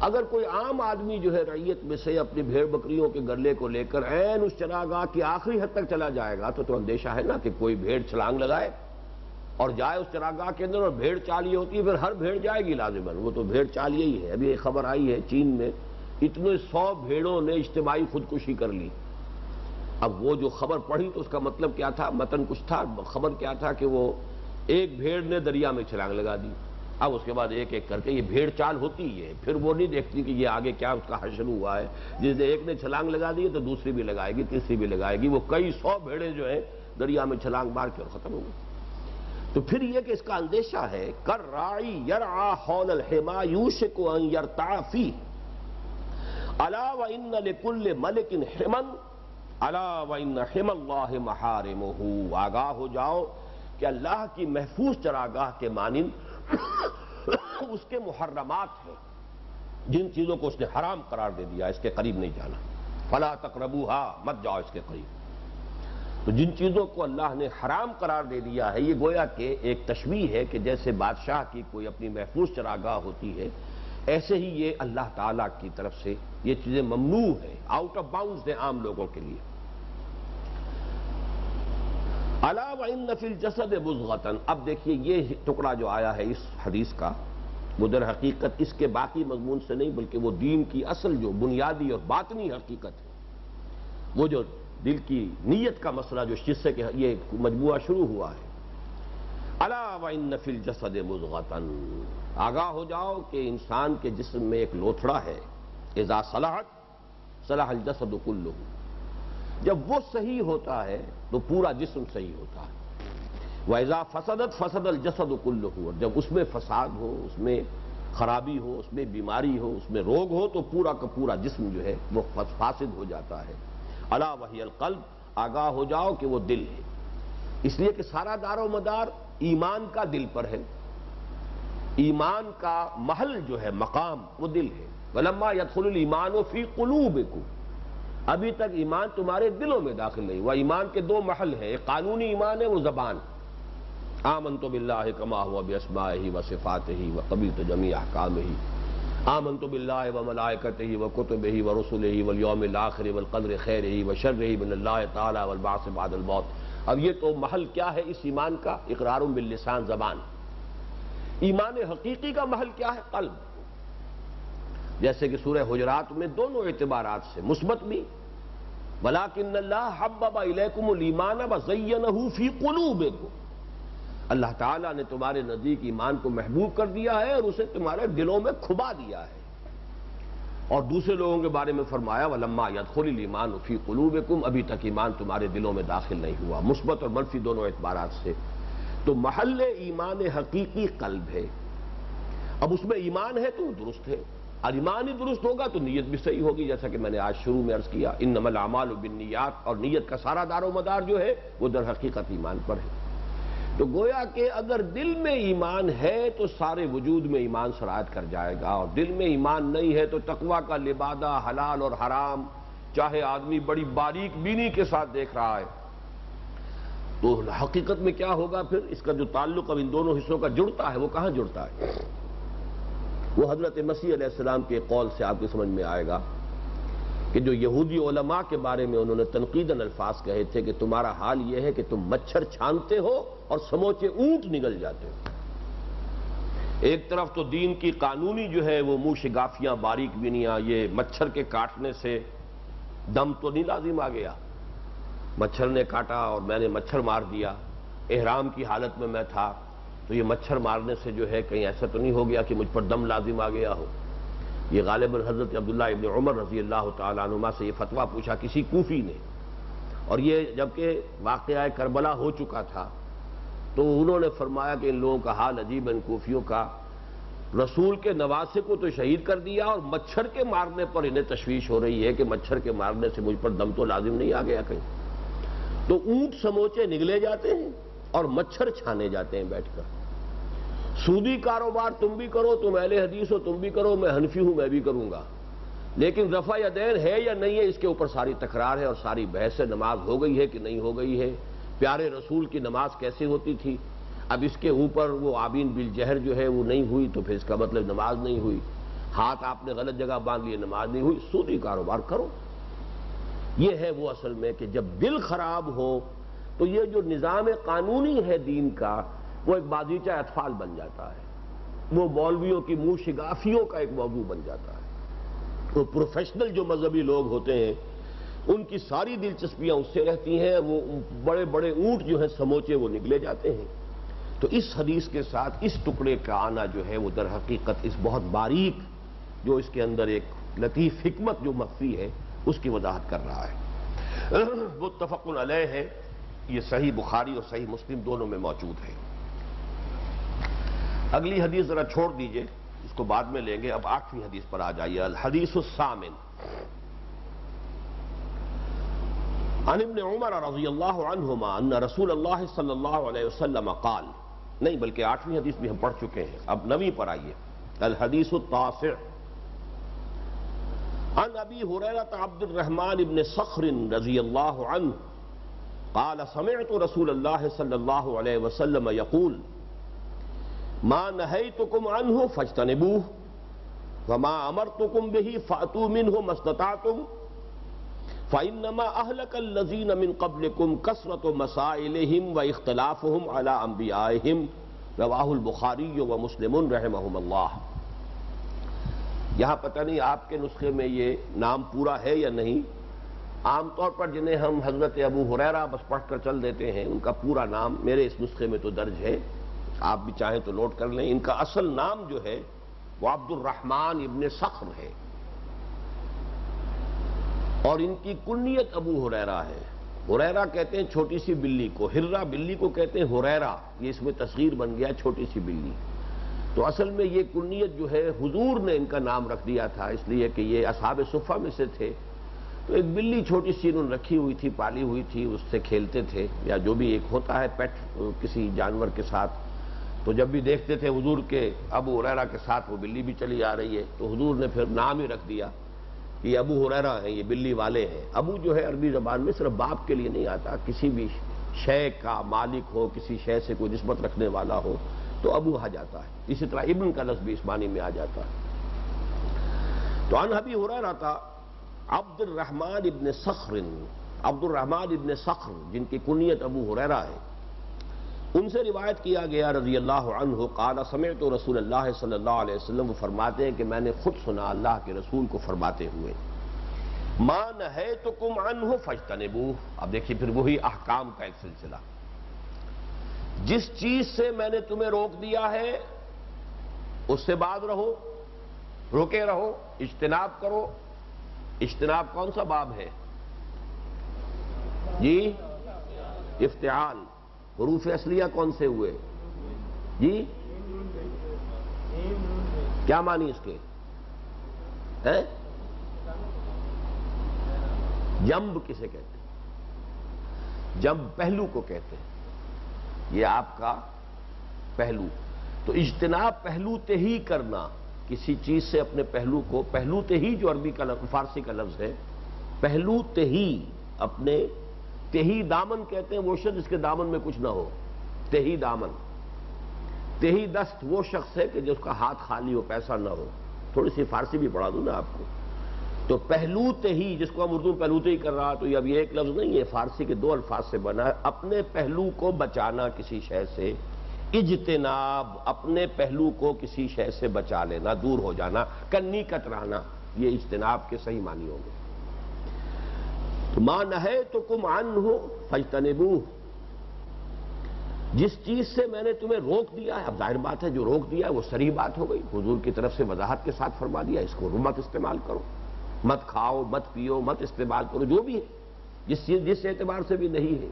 اگر کوئی عام آدمی جو ہے ریت میں سے اپنی بھیڑ بکریوں کے گرلے کو لے کر این اس چراگاہ کی آخری حد تک چلا جائے گا تو تو اندیشہ ہے نا کہ کوئی بھیڑ چھلانگ لگائے اور جائے اس چراگاہ کے اندر اور بھیڑ چالیے ہوتی ہے، پھر ہر بھیڑ جائے گی لازمن وہ تو بھیڑ چالیے ہی ہے۔ ابھی ایک خبر آئی ہے چین میں، اتنے سو بھیڑوں نے اجتماعی خودکشی کر لی۔ اب وہ جو خبر پڑھی تو اس کا مطلب کیا تھا؟ متن کچھ تھا۔ خبر کیا تھا کہ وہ ایک بھیڑ نے دریا میں چھلانگ لگا دی۔ اب اس کے بعد ایک ایک کر کے یہ بھیڑ چال ہوتی ہے۔ پھر وہ نہیں دیکھتی کہ یہ آگے کیا اس کا حشر ہوا ہے۔ جس نے ایک نے چھلانگ لگا دی تو دوسری بھی لگائے گی، تیسری بھی لگائے گی۔ وہ کئی سو بھیڑیں جو ہیں دریا میں چھلانگ مار کے اور ختم ہو گئی۔ تو پھر یہ کہ اس کا اندیشہ ہے کر رائی یر حول الحما یوشک ان یرتعفی الا و ان لکل ملک حمن، الا و ان حم اللہ محارمہ۔ آگاہ ہو جاؤ کہ اللہ کی محفوظ چراگاہ کے مانند اس کے محرمات ہیں۔ جن چیزوں کو اس نے حرام قرار دے دیا، اس کے قریب نہیں جانا۔ فلا تقربوہا مت جاؤ اس کے قریب۔ تو جن چیزوں کو اللہ نے حرام قرار دے دیا ہے، یہ گویا کہ ایک تشویح ہے کہ جیسے بادشاہ کی کوئی اپنی محفوظ چراگاہ ہوتی ہے، ایسے ہی یہ اللہ تعالیٰ کی طرف سے یہ چیزیں ممنوع ہیں آؤٹ آف باؤنڈز ہیں عام لوگوں کے لیے۔ علاوہ نفل جسد بزغتن اب دیکھیے یہ ٹکڑا جو آیا ہے اس حدیث کا، وہ در حقیقت اس کے باقی مضمون سے نہیں، بلکہ وہ دین کی اصل جو بنیادی اور باطنی حقیقت ہے، وہ جو دل کی نیت کا مسئلہ جو جس سے کہ یہ مجموعہ شروع ہوا ہے۔ علاوہ نفل جسد مزغتن آگاہ ہو جاؤ کہ انسان کے جسم میں ایک لوتھڑا ہے۔ اذا صلاحت صلاح الجسد کلو جب وہ صحیح ہوتا ہے تو پورا جسم صحیح ہوتا ہے۔ وہ ایزا فسدت فسد الجسد کلو اور جب اس میں فساد ہو، اس میں خرابی ہو، اس میں بیماری ہو، اس میں روگ ہو، تو پورا کا پورا جسم جو ہے وہ فاسد ہو جاتا ہے۔ اللہ وحی القلب۔ آگاہ ہو جاؤ کہ وہ دل ہے۔ اس لیے کہ سارا دار و مدار ایمان کا دل پر ہے۔ ایمان کا محل جو ہے، مقام، وہ دل ہے۔ ولما یدخل الایمان و فی قلوبکم ابھی تک ایمان تمہارے دلوں میں داخل نہیں ہوا۔ ایمان کے دو محل ہیں، ایک قانونی ایمان ہے، وہ زبان۔ آمنت باللہ کما ہوا باسمائہ و صفاتہ و قبیت جمیع احکامہ۔ آمنت باللہ و ملائکتہ و کتبہ و رسلہ والیوم الاخر والقدر خیرہ و شرہ من اللہ تعالی والبعث بعد الموت۔ اب یہ تو محل کیا ہے اس ایمان کا؟ اقرار باللسان زبان۔ ایمان حقیقی کا محل کیا ہے؟ قلب۔ جیسے کہ سورہ حجرات میں دونوں اعتبارات سے مثبت بھی۔ ولاکن اللہ حبب الیکم الایمان وزینہ فی قلوبکم اللہ تعالیٰ نے تمہارے نزدیک ایمان کو محبوب کر دیا ہے اور اسے تمہارے دلوں میں کھبا دیا ہے۔ اور دوسرے لوگوں کے بارے میں فرمایا، ولما یدخل الایمان فی قلوبکم ابھی تک ایمان تمہارے دلوں میں داخل نہیں ہوا۔ مثبت اور منفی دونوں اعتبارات سے۔ تو محل ایمان حقیقی قلب ہے۔ اب اس میں ایمان ہے تو درست ہے۔ اور ایمان ہی درست ہوگا تو نیت بھی صحیح ہوگی، جیسا کہ میں نے آج شروع میں عرض کیا ان نمل اعمال بالنیات، اور نیت کا سارا دار و مدار جو ہے، وہ در حقیقت ایمان پر ہے۔ تو گویا کہ اگر دل میں ایمان ہے تو سارے وجود میں ایمان سرایت کر جائے گا، اور دل میں ایمان نہیں ہے تو تقوی کا لبادہ حلال اور حرام، چاہے آدمی بڑی باریک بینی کے ساتھ دیکھ رہا ہے، تو حقیقت میں کیا ہوگا پھر؟ اس کا جو تعلق اب ان دونوں حصوں کا جڑتا ہے، وہ کہاں جڑتا ہے؟ وہ حضرت مسیح علیہ السلام کے قول سے آپ کی سمجھ میں آئے گا کہ جو یہودی علماء کے بارے میں انہوں نے تنقیدن الفاظ کہے تھے کہ تمہارا حال یہ ہے کہ تم مچھر چھانتے ہو اور سموچے اونٹ نگل جاتے ہو۔ ایک طرف تو دین کی قانونی جو ہے وہ منہ شگافیاں باریک بینیاں، یہ مچھر کے کاٹنے سے دم تو نہیں لازم آ گیا۔ مچھر نے کاٹا اور میں نے مچھر مار دیا۔ احرام کی حالت میں میں تھا۔ تو یہ مچھر مارنے سے جو ہے کہیں ایسا تو نہیں ہو گیا کہ مجھ پر دم لازم آ گیا ہو؟ یہ غالب حضرت عبداللہ ابن عمر رضی اللہ تعالیٰ عنہ سے یہ فتویٰ پوچھا کسی کوفی نے۔ اور یہ جبکہ واقعہ کربلا ہو چکا تھا، تو انہوں نے فرمایا کہ ان لوگوں کا حال عجیب ان کوفیوں کا۔ رسول کے نواسے کو تو شہید کر دیا اور مچھر کے مارنے پر انہیں تشویش ہو رہی ہے کہ مچھر کے مارنے سے مجھ پر دم تو لازم نہیں آ گیا کہیں۔ تو اونٹ سموچے نگلے جاتے ہیں اور مچھر چھانے جاتے ہیں بیٹھ کر۔ سودی کاروبار تم بھی کرو، تم اہل حدیث ہو، تم بھی کرو، میں حنفی ہوں، میں بھی کروں گا۔ لیکن رفع یا دین ہے یا نہیں ہے، اس کے اوپر ساری تکرار ہے اور ساری بحث نماز ہو گئی ہے کہ نہیں ہو گئی ہے۔ پیارے رسول کی نماز کیسے ہوتی تھی؟ اب اس کے اوپر وہ آبین بل جہر جو ہے وہ نہیں ہوئی تو پھر اس کا مطلب نماز نہیں ہوئی۔ ہاتھ آپ نے غلط جگہ باندھ لیے، نماز نہیں ہوئی۔ سودی کاروبار کرو۔ یہ ہے وہ اصل میں کہ جب دل خراب ہو تو یہ جو نظام قانونی ہے دین کا وہ ایک بازیچہ اطفال بن جاتا ہے۔ وہ مولویوں کی منہ شگافیوں کا ایک موضوع بن جاتا ہے۔ وہ پروفیشنل جو مذہبی لوگ ہوتے ہیں، ان کی ساری دلچسپیاں اس سے رہتی ہیں، وہ بڑے بڑے اونٹ جو ہیں، سموچے وہ نکلے جاتے ہیں۔ تو اس حدیث کے ساتھ اس ٹکڑے کا آنا جو ہے، وہ در حقیقت اس بہت باریک، جو اس کے اندر ایک لطیف حکمت جو مخفی ہے، اس کی وضاحت کر رہا ہے۔ متفق علیہ ہے۔ یہ صحیح بخاری اور صحیح مسلم دونوں میں موجود ہے۔ اگلی حدیث ذرا چھوڑ دیجیے، اس کو بعد میں لیں گے، اب آٹھویں حدیث پر آ جائیے، الحدیث السامن عن ابن عمر رضی اللہ عنہما ان رسول اللہ صلی اللہ علیہ وسلم قال، نہیں بلکہ آٹھویں حدیث بھی ہم پڑھ چکے ہیں، اب نویں پر آئیے۔ الحدیث التاسع۔ عن ابی حریرت عبد الرحمن ابن صخر رضی اللہ عنہ قال، سمعت رسول اللہ صلی اللہ علیہ وسلم یقول ما نہیتکم عنہ فجتنبوہ وما امرتکم بہی فاتو منہ مستطعتم فَإِنَّمَا أَهْلَكَ الَّذِينَ مِن قَبْلِكُمْ كَسْرَةُ مَسَائِلِهِمْ وَإِخْتِلَافُهُمْ عَلَىٰ أَنْبِيَائِهِمْ رواہ البخاری و مسلم رحمہم اللہ یہاں پتہ نہیں آپ کے نسخے میں یہ نام پورا ہے یا نہیں عام طور پر جنہیں ہم حضرت ابو حریرہ بس پڑھ کر چل دیتے ہیں ان کا پورا نام میرے اس نسخے میں تو درج ہے آپ بھی چاہیں تو نوٹ کر لیں۔ ان کا اصل نام جو ہے وہ عبد الرحمن ابن سخر ہے۔ اور ان کی کنیت ابو حریرہ ہے۔ حریرہ کہتے ہیں چھوٹی سی بلی کو۔ ہررا بلی کو کہتے ہیں حریرہ یہ اس میں تصغیر بن گیا چھوٹی سی بلی۔ تو اصل میں یہ کنیت جو ہے حضور نے ان کا نام رکھ دیا تھا، اس لیے کہ یہ اصحاب صفہ میں سے تھے۔ تو ایک بلی چھوٹی سی انہوں نے رکھی ہوئی تھی، پالی ہوئی تھی، اس سے کھیلتے تھے، یا جو بھی ایک ہوتا ہے، پیٹ، کسی جانور کے ساتھ۔ تو جب بھی دیکھتے تھے حضور کے ابو حریرہ کے ساتھ وہ بلی بھی چلی آ رہی ہے، تو حضور نے پھر نام ہی رکھ دیا کہ یہ ابو حریرہ ہیں، یہ بلی والے ہیں۔ ابو جو ہے عربی زبان میں صرف باپ کے لیے نہیں آتا، کسی بھی شے کا مالک ہو، کسی شے سے کوئی نسبت رکھنے والا ہو، تو ابو آ جاتا ہے۔ اسی طرح ابن کا لفظ بھی اس معنی میں آ جاتا ہے۔ تو ان ابھی ہو رہا تھا عبد الرحمن ابن سخر عبد الرحمن ابن سخر جن کی کنیت ابو حریرہ ہے۔ ان سے روایت کیا گیا رضی اللہ عنہ، قال، سمعت رسول اللہ صلی اللہ علیہ وسلم وہ فرماتے ہیں کہ میں نے خود سنا اللہ کے رسول کو فرماتے ہوئے مان ہے تو کم ان ہو اب دیکھیے پھر وہی احکام کا ایک سلسلہ۔ جس چیز سے میں نے تمہیں روک دیا ہے، اس سے بعد رہو روکے رہو، اجتناب کرو۔ اجتناب کون سا باب ہے؟ جی افتعال۔ حروف اصلیہ کون سے ہوئے؟ جی؟ کیا مانی اس کے؟ جمب کسے کہتے ہیں؟ جمب پہلو کو کہتے ہیں۔ یہ آپ کا پہلو۔ تو اجتناب پہلو تے ہی کرنا، کسی چیز سے اپنے پہلو کو پہلو تے ہی جو عربی کا لفظ، فارسی کا لفظ ہے پہلو تے ہی اپنے تہی دامن کہتے ہیں وہ شخص جس کے دامن میں کچھ نہ ہو۔ تہی دامن۔ تہی دست وہ شخص ہے کہ جس کا ہاتھ خالی ہو، پیسہ نہ ہو۔ تھوڑی سی فارسی بھی پڑھا دوں نا آپ کو۔ تو پہلو تہی، جس کو ہم اردو پہلو ہی کر رہا تو یہ اب یہ ایک لفظ نہیں ہے، فارسی کے دو الفاظ سے بنا ہے۔ اپنے پہلو کو بچانا کسی شے سے، اجتناب، اپنے پہلو کو کسی شے سے بچا لینا، دور ہو جانا، کنی کترانا، یہ اجتناب کے صحیح معنی ہوں گے۔ ماں نہ تو کم ان ہو فجتنبو جس چیز سے میں نے تمہیں روک دیا ہے، اب ظاہر بات ہے جو روک دیا ہے وہ سری بات ہو گئی۔ حضور کی طرف سے وضاحت کے ساتھ فرما دیا، اس کو مت استعمال کرو۔ مت کھاؤ، مت پیو، مت استعمال کرو، جو بھی ہے۔ جس چیز، جس اعتبار سے بھی نہیں ہے۔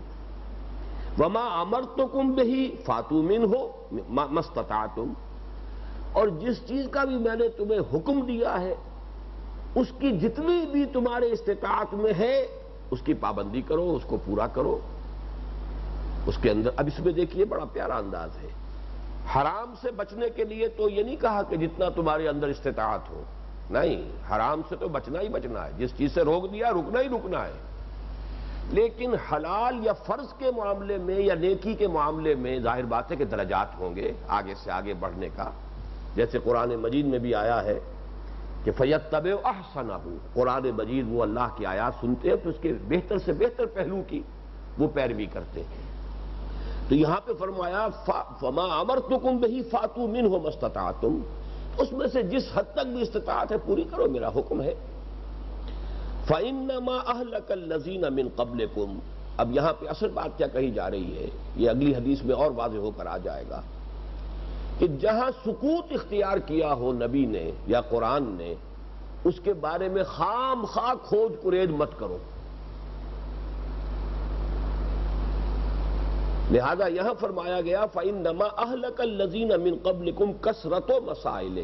وما امر تو کم بہی فاتومن ہو مستتا تم اور جس چیز کا بھی میں نے تمہیں حکم دیا ہے، اس کی جتنی بھی تمہارے استطاعت میں ہے اس کی پابندی کرو، اس کو پورا کرو۔ اس کے اندر، اب اس میں دیکھیے، بڑا پیارا انداز ہے۔ حرام سے بچنے کے لیے تو یہ نہیں کہا کہ جتنا تمہارے اندر استطاعت ہو۔ نہیں، حرام سے تو بچنا ہی بچنا ہے۔ جس چیز سے روک دیا، رکنا ہی رکنا ہے۔ لیکن حلال یا فرض کے معاملے میں یا نیکی کے معاملے میں ظاہر بات ہے کہ درجات ہوں گے آگے سے آگے بڑھنے کا۔ جیسے قرآن مجید میں بھی آیا ہے کہ فیت طب احسن قرآن مجید وہ اللہ کی آیات سنتے ہیں تو اس کے بہتر سے بہتر پہلو کی وہ پیروی کرتے ہیں۔ تو یہاں پہ فرمایا فما امر تو کم بہی فاتو من ہو مستتا تم اس میں سے جس حد تک بھی استطاعت ہے پوری کرو، میرا حکم ہے۔ فَإِنَّمَا أَهْلَكَ الَّذِينَ مِن قَبْلِكُمْ۔ اب یہاں پہ اصل بات کیا کہی جا رہی ہے، یہ اگلی حدیث میں اور واضح ہو کر آ جائے گا۔ کہ جہاں سکوت اختیار کیا ہو نبی نے یا قرآن نے، اس کے بارے میں خام خواہ کھوج کرید مت کرو۔ لہذا یہاں فرمایا گیا فَإِن نما اہلک الزین امن قبل کم کسرت و مسائل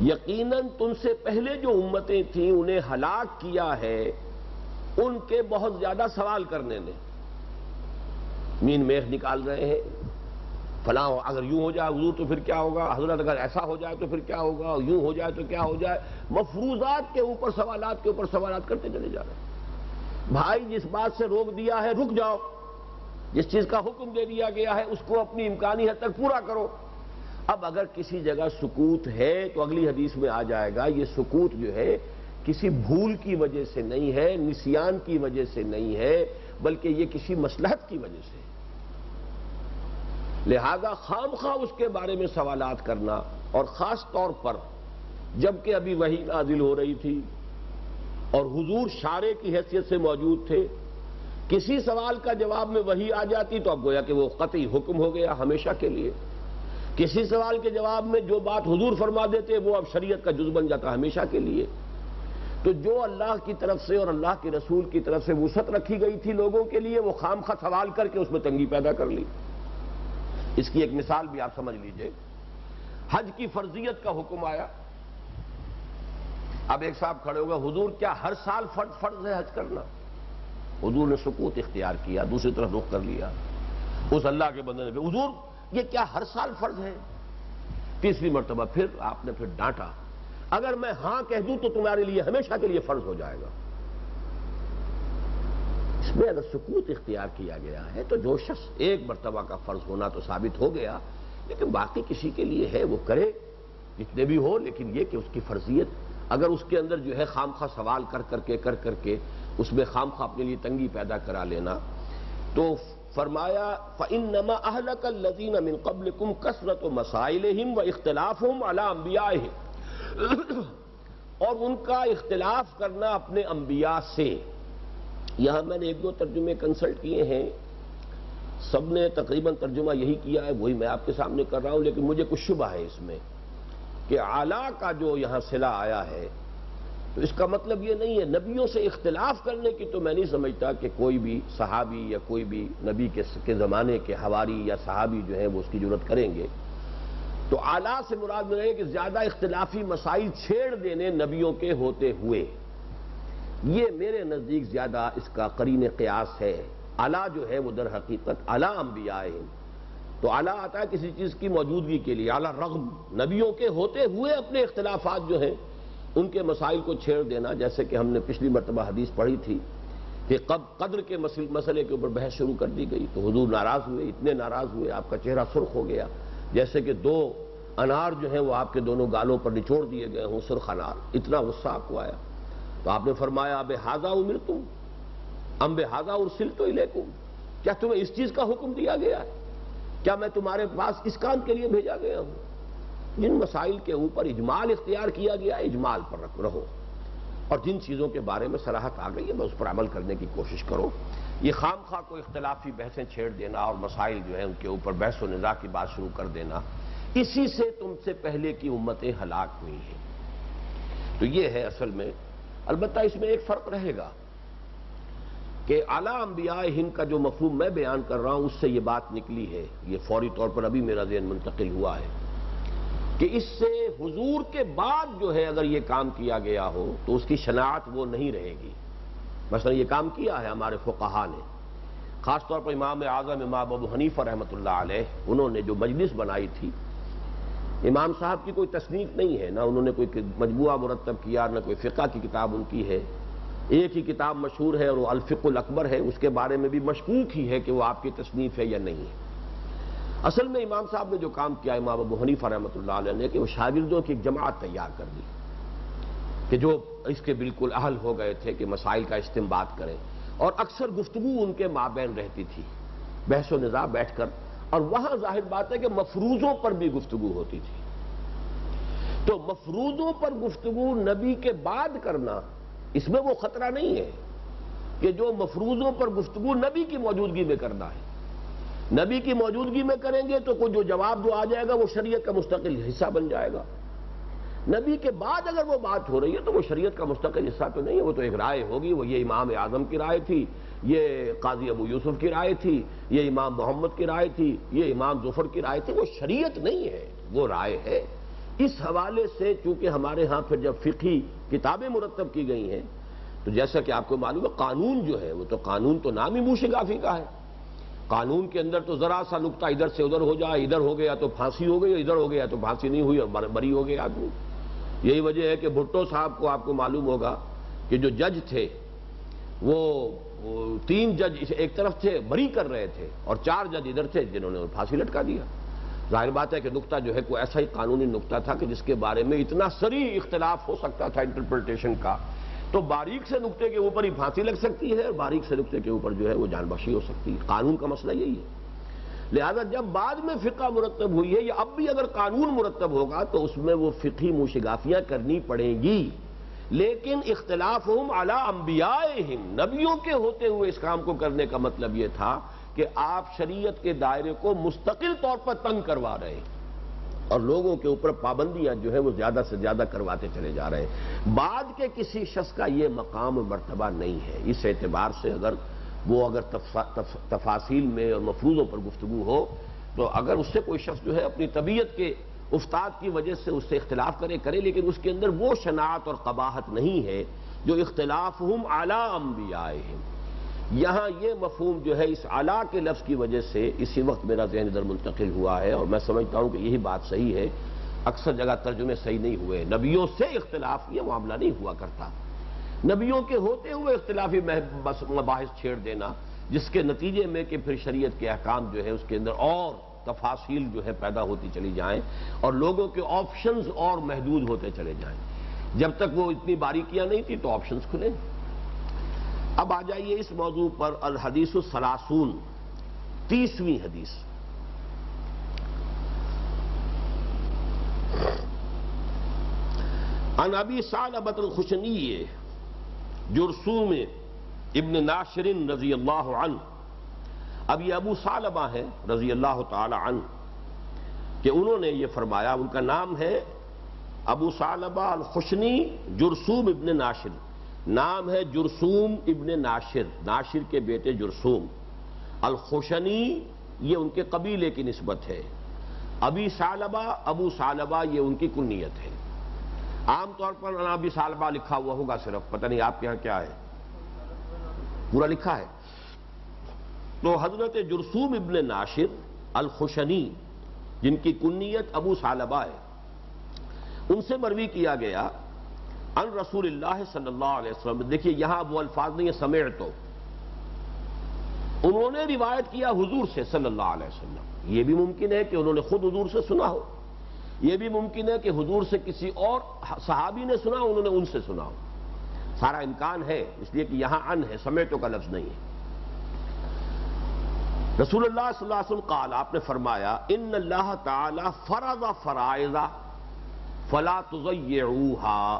یقیناً تم سے پہلے جو امتیں تھیں، انہیں ہلاک کیا ہے، ان کے بہت زیادہ سوال کرنے نے۔ مین میخ نکال رہے ہیں۔ فلاں اگر یوں ہو جائے حضور تو پھر کیا ہوگا؟ حضرت اگر ایسا ہو جائے تو پھر کیا ہوگا؟ یوں ہو جائے تو کیا ہو جائے؟ مفروضات کے اوپر سوالات کے اوپر سوالات کرتے چلے جا رہے ہیں۔ بھائی، جس بات سے روک دیا ہے، رک جاؤ۔ جس چیز کا حکم دے دیا گیا ہے، اس کو اپنی امکانی حد تک پورا کرو۔ اب اگر کسی جگہ سکوت ہے تو اگلی حدیث میں آ جائے گا، یہ سکوت جو ہے، کسی بھول کی وجہ سے نہیں ہے، نسیان کی وجہ سے نہیں ہے، بلکہ یہ کسی مسلحت کی وجہ سے ہے۔ لہذا خام خواہ اس کے بارے میں سوالات کرنا اور خاص طور پر جبکہ ابھی وہی نازل ہو رہی تھی اور حضور شارے کی حیثیت سے موجود تھے، کسی سوال کا جواب میں وہی آ جاتی تو اب گویا کہ وہ قطعی حکم ہو گیا ہمیشہ کے لیے۔ کسی سوال کے جواب میں جو بات حضور فرما دیتے وہ اب شریعت کا جز بن جاتا ہمیشہ کے لیے۔ تو جو اللہ کی طرف سے اور اللہ کے رسول کی طرف سے وسعت رکھی گئی تھی لوگوں کے لیے، وہ خام خواہ سوال کر کے اس میں تنگی پیدا کر لی۔ اس کی ایک مثال بھی آپ سمجھ لیجیے۔ حج کی فرضیت کا حکم آیا۔ اب ایک صاحب کھڑے ہوگا حضور کیا ہر سال فرض فرض ہے حج کرنا؟ حضور نے سکوت اختیار کیا، دوسری طرف رخ کر لیا۔ اس اللہ کے بندے نے حضور یہ کیا ہر سال فرض ہے؟ تیسری مرتبہ پھر آپ نے پھر ڈانٹا۔ اگر میں ہاں کہہ دوں تو تمہارے لیے ہمیشہ کے لیے فرض ہو جائے گا۔ اس میں اگر سکوت اختیار کیا گیا ہے تو جو شخص ایک مرتبہ کا فرض ہونا تو ثابت ہو گیا، لیکن باقی کسی کے لیے ہے، وہ کرے، جتنے بھی ہو، لیکن یہ کہ اس کی فرضیت، اگر اس کے اندر جو ہے خام خواہ سوال کر کر کے، کر کر کے اس میں خام خواہ اپنے لیے تنگی پیدا کرا لینا، تو فرمایا، فَإِنَّمَا أَهْلَكَ الَّذِينَ مِن قَبْلِكُمْ كَسْرَةُ مَسَائِلِهِمْ وَإِخْتِلَافُهُمْ عَلَى أَنْبِيَائِهِمْ۔ اور ان کا اختلاف کرنا اپنے انبیاء سے۔ یہاں میں نے ایک دو ترجمے کنسلٹ کیے ہیں۔ سب نے تقریباً ترجمہ یہی کیا ہے، وہی میں آپ کے سامنے کر رہا ہوں، لیکن مجھے کچھ شبہ ہے اس میں کہ اعلیٰ کا جو یہاں صلح آیا ہے، تو اس کا مطلب یہ نہیں ہے، نبیوں سے اختلاف کرنے کی تو میں نہیں سمجھتا کہ کوئی بھی صحابی یا کوئی بھی نبی کے زمانے کے حواری یا صحابی جو ہیں وہ اس کی ضرورت کریں گے۔ تو اعلیٰ سے مراد میں کہ زیادہ اختلافی مسائل چھیڑ دینے نبیوں کے ہوتے ہوئے۔ یہ میرے نزدیک زیادہ اس کا قرین قیاس ہے۔ اعلیٰ جو ہے وہ در حقیقت اعلیٰ انبیاء ہیں۔ تو اعلیٰ آتا ہے کسی چیز کی موجودگی کے لیے۔ اعلیٰ رغم، نبیوں کے ہوتے ہوئے اپنے اختلافات جو ہیں، ان کے مسائل کو چھیڑ دینا، جیسے کہ ہم نے پچھلی مرتبہ حدیث پڑھی تھی کہ قب، قدر کے مسئلے کے اوپر بحث شروع کر دی گئی۔ تو حضور ناراض ہوئے، اتنے ناراض ہوئے، آپ کا چہرہ سرخ ہو گیا۔ جیسے کہ دو انار جو ہیں وہ آپ کے دونوں گالوں پر نچوڑ دیے گئے ہوں، سرخ انار اتنا غصہ آپ کو آیا۔ تو آپ نے فرمایا، اب ہاضا امر تم امب ہاضا ارسل تو کیا تمہیں اس چیز کا حکم دیا گیا ہے؟ کیا میں تمہارے پاس اس کام کے لیے بھیجا گیا ہوں؟ جن مسائل کے اوپر اجمال اختیار کیا گیا، اجمال پر رہو۔ اور جن چیزوں کے بارے میں صلاحت آ گئی ہے، میں اس پر عمل کرنے کی کوشش کرو یہ خام خواہ کو اختلافی بحثیں چھیڑ دینا اور مسائل جو ہیں ان کے اوپر بحث و نظا کی بات شروع کر دینا، اسی سے تم سے پہلے کی امتیں ہلاک ہوئی ہیں۔ تو یہ ہے اصل میں البتہ اس میں ایک فرق رہے گا کہ اعلیٰ انبیاء ہند کا جو مفہوم میں بیان کر رہا ہوں، اس سے یہ بات نکلی ہے، یہ فوری طور پر ابھی میرا ذہن منتقل ہوا ہے، کہ اس سے حضور کے بعد جو ہے اگر یہ کام کیا گیا ہو، تو اس کی شناعت وہ نہیں رہے گی۔ مثلا یہ کام کیا ہے ہمارے فقہا نے، خاص طور پر امام اعظم امام ابو حنیفہ رحمۃ اللہ علیہ، انہوں نے جو مجلس بنائی تھی امام صاحب کی کوئی تصنیف نہیں ہے، نہ انہوں نے کوئی مجموعہ مرتب کیا، نہ کوئی فقہ کی کتاب ان کی ہے۔ ایک ہی کتاب مشہور ہے اور وہ الفق الاکبر ہے، اس کے بارے میں بھی مشکوک ہی ہے کہ وہ آپ کی تصنیف ہے یا نہیں۔ ہے اصل میں امام صاحب نے جو کام کیا، امام ابو حنیفہ رحمۃ اللہ علیہ نے کہ وہ شاگردوں کی ایک جماعت تیار کر دی کہ جو اس کے بالکل اہل ہو گئے تھے کہ مسائل کا استعمال کریں۔ اور اکثر گفتگو ان کے مابین رہتی تھی۔ بحث و نظام بیٹھ کر اور وہاں ظاہر بات ہے کہ مفروضوں پر بھی گفتگو ہوتی تھی۔ تو مفروضوں پر گفتگو نبی کے بعد کرنا اس میں وہ خطرہ نہیں ہے کہ جو مفروضوں پر گفتگو نبی کی موجودگی میں کرنا ہے۔ نبی کی موجودگی میں کریں گے تو کوئی جو جواب جو آ جائے گا وہ شریعت کا مستقل حصہ بن جائے گا۔ نبی کے بعد اگر وہ بات ہو رہی ہے تو وہ شریعت کا مستقل حصہ تو نہیں ہے، وہ تو ایک رائے ہوگی، وہ یہ امام اعظم کی رائے تھی۔ یہ قاضی ابو یوسف کی رائے تھی، یہ امام محمد کی رائے تھی، یہ امام ظفر کی رائے تھی، وہ شریعت نہیں ہے، وہ رائے ہے۔ اس حوالے سے چونکہ ہمارے ہاں پھر جب فقہی کتابیں مرتب کی گئی ہیں، تو جیسا کہ آپ کو معلوم ہے، قانون جو ہے، وہ تو قانون تو نام ہی موشگافی کا ہے۔ قانون کے اندر تو ذرا سا نقطہ ادھر سے ادھر ہو جائے ادھر ہو گیا تو پھانسی ہو گئی، ادھر ہو گیا تو پھانسی نہیں ہوئی اور بری ہو گیا آدمی۔ یہی وجہ ہے کہ بھٹو صاحب کو آپ کو معلوم ہوگا کہ جو جج تھے، وہ تین جج ایک طرف تھے بری کر رہے تھے، اور چار جج ادھر تھے جنہوں نے پھانسی لٹکا دیا۔ ظاہر بات ہے کہ نقطہ جو ہے کوئی ایسا ہی قانونی نقطہ تھا کہ جس کے بارے میں اتنا سری اختلاف ہو سکتا تھا انٹرپریٹیشن کا۔ تو باریک سے نقطے کے اوپر ہی پھانسی لگ سکتی ہے، اور باریک سے نقطے کے اوپر جو ہے وہ جان بخشی ہو سکتی ہے۔ قانون کا مسئلہ یہی ہے۔ لہذا جب بعد میں فقہ مرتب ہوئی ہے یا اب بھی اگر قانون مرتب ہوگا تو اس میں وہ فقہی موشگافیاں کرنی پڑیں گی۔ لیکن اختلاف ہم اعلی نبیوں کے ہوتے ہوئے اس کام کو کرنے کا مطلب یہ تھا کہ آپ شریعت کے دائرے کو مستقل طور پر تنگ کروا رہے ہیں اور لوگوں کے اوپر پابندیاں جو ہے وہ زیادہ سے زیادہ کرواتے چلے جا رہے ہیں۔ بعد کے کسی شخص کا یہ مقام مرتبہ نہیں ہے۔ اس اعتبار سے اگر وہ اگر تفاصیل میں اور مفروضوں پر گفتگو ہو، تو اگر اس سے کوئی شخص جو ہے اپنی طبیعت کے استاد کی وجہ سے اس سے اختلاف کرے کرے لیکن اس کے اندر وہ شناعت اور قباحت نہیں ہے جو اختلاف ہم اعلیٰ انبیاء یہاں یہ مفہوم جو ہے، اس اعلیٰ کے لفظ کی وجہ سے اسی وقت میرا ذہن ادھر منتقل ہوا ہے اور میں سمجھتا ہوں کہ یہی بات صحیح ہے۔ اکثر جگہ ترجمے صحیح نہیں ہوئے۔ نبیوں سے اختلاف یہ معاملہ نہیں ہوا کرتا۔ نبیوں کے ہوتے ہوئے اختلافی مباحث چھیڑ دینا، جس کے نتیجے میں کہ پھر شریعت کے احکام جو ہے اس کے اندر اور تفاصیل جو ہے پیدا ہوتی چلی جائیں اور لوگوں کے آپشنز اور محدود ہوتے چلے جائیں۔ جب تک وہ اتنی باریکیاں نہیں تھی تو آپشنز کھلے۔ اب آ جائیے اس موضوع پر الحدیث السلاسون تیسویں حدیث۔ ان ابی سال ابت الخشنی جرسوم ابن ناشرن رضی اللہ عنہ اب یہ ابو سالبہ ہے رضی اللہ تعالی عنہ کہ انہوں نے یہ فرمایا، ان کا نام ہے ابو سالبہ الخشنی جرسوم ابن ناشر۔ نام ہے جرسوم ابن ناشر ناشر کے بیٹے جرسوم۔ الخشنی یہ ان کے قبیلے کی نسبت ہے۔ ابی سالبہ ابو سالبہ یہ ان کی کنیت ہے۔ عام طور پر ابی سالبہ لکھا ہوا ہوگا صرف، پتہ نہیں آپ کے ہاں کیا ہے۔ پورا لکھا ہے۔ تو حضرت جرسوم ابن ناشر الخشنی، جن کی کنیت ابو سالبہ ہے، ان سے مروی کیا گیا، ان رسول اللہ صلی اللہ علیہ وسلم، دیکھیے یہاں وہ الفاظ نہیں سمیع تو۔ انہوں نے روایت کیا حضور سے صلی اللہ علیہ وسلم۔ یہ بھی ممکن ہے کہ انہوں نے خود حضور سے سنا ہو۔ یہ بھی ممکن ہے کہ حضور سے کسی اور صحابی نے سنا انہوں نے ان سے سنا ہو۔ سارا امکان ہے، اس لیے کہ یہاں ان ہے سمیٹوں کا لفظ نہیں ہے۔ رسول اللہ صلی اللہ علیہ وسلم قال، آپ نے فرمایا، ان اللہ تعالی فرض فرائض فلا تضیعوها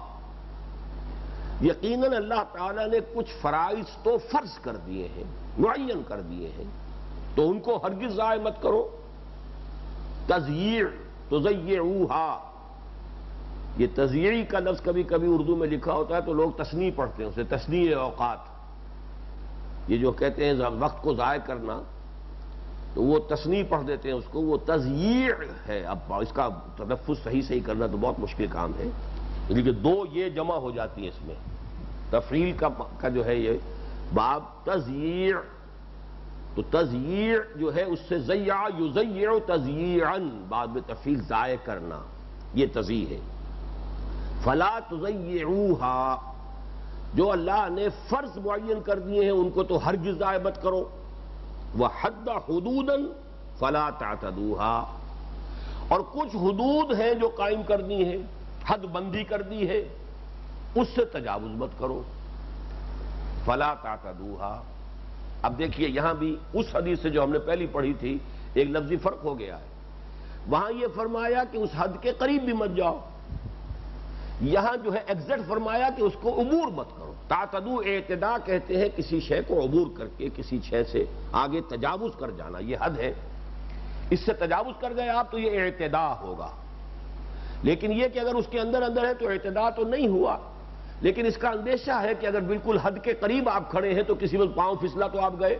یقیناً اللہ تعالی نے کچھ فرائض تو فرض کر دیے ہیں، معین کر دیے ہیں، تو ان کو ہرگز ضائع مت کرو۔ تزیع تضیعوها یہ تزیعی کا لفظ کبھی کبھی اردو میں لکھا ہوتا ہے تو لوگ تسنی پڑھتے ہیں، اسے تسنی اوقات۔ یہ جو کہتے ہیں وقت کو ضائع کرنا۔ تو وہ تسنی پڑھ دیتے ہیں اس کو، وہ تزیع ہے۔ اب اس کا تلفظ صحیح صحیح کرنا تو بہت مشکل کام ہے۔ لیکن دو یہ جمع ہو جاتی ہیں اس میں۔ تفریل کا جو ہے یہ باب تزیع تو تزیع جو ہے اس سے زیع یزیع تزیعن بعد میں تفریل ضائع کرنا۔ یہ تزیع ہے۔ فلا تزیعوها جو اللہ نے فرض معین کر دیے ہیں، ان کو تو ہرگز ضائع مت کرو۔ وہ حد حدود فلا تعتدوها۔ اور کچھ حدود ہیں جو قائم کر دی حد بندی کر دی ہے، اس سے تجاوز مت کرو۔ فلا تعتدوها۔ اب دیکھیے، یہاں بھی اس حدیث سے جو ہم نے پہلی پڑھی تھی، ایک لفظی فرق ہو گیا ہے۔ وہاں یہ فرمایا کہ اس حد کے قریب بھی مت جاؤ۔ یہاں جو ہے ایگزیکٹ فرمایا کہ اس کو عبور مت کرو۔ تاتدو اعتدا کہتے ہیں کسی شے کو عبور کر کے، کسی شے سے آگے تجاوز کر جانا، یہ حد ہے۔ اس سے تجاوز کر گئے آپ تو یہ اعتدا ہوگا۔ لیکن یہ کہ اگر اس کے اندر اندر ہے تو اعتدا تو نہیں ہوا۔ لیکن اس کا اندیشہ ہے کہ اگر بالکل حد کے قریب آپ کھڑے ہیں تو کسی وقت پاؤں پھسلا تو آپ گئے۔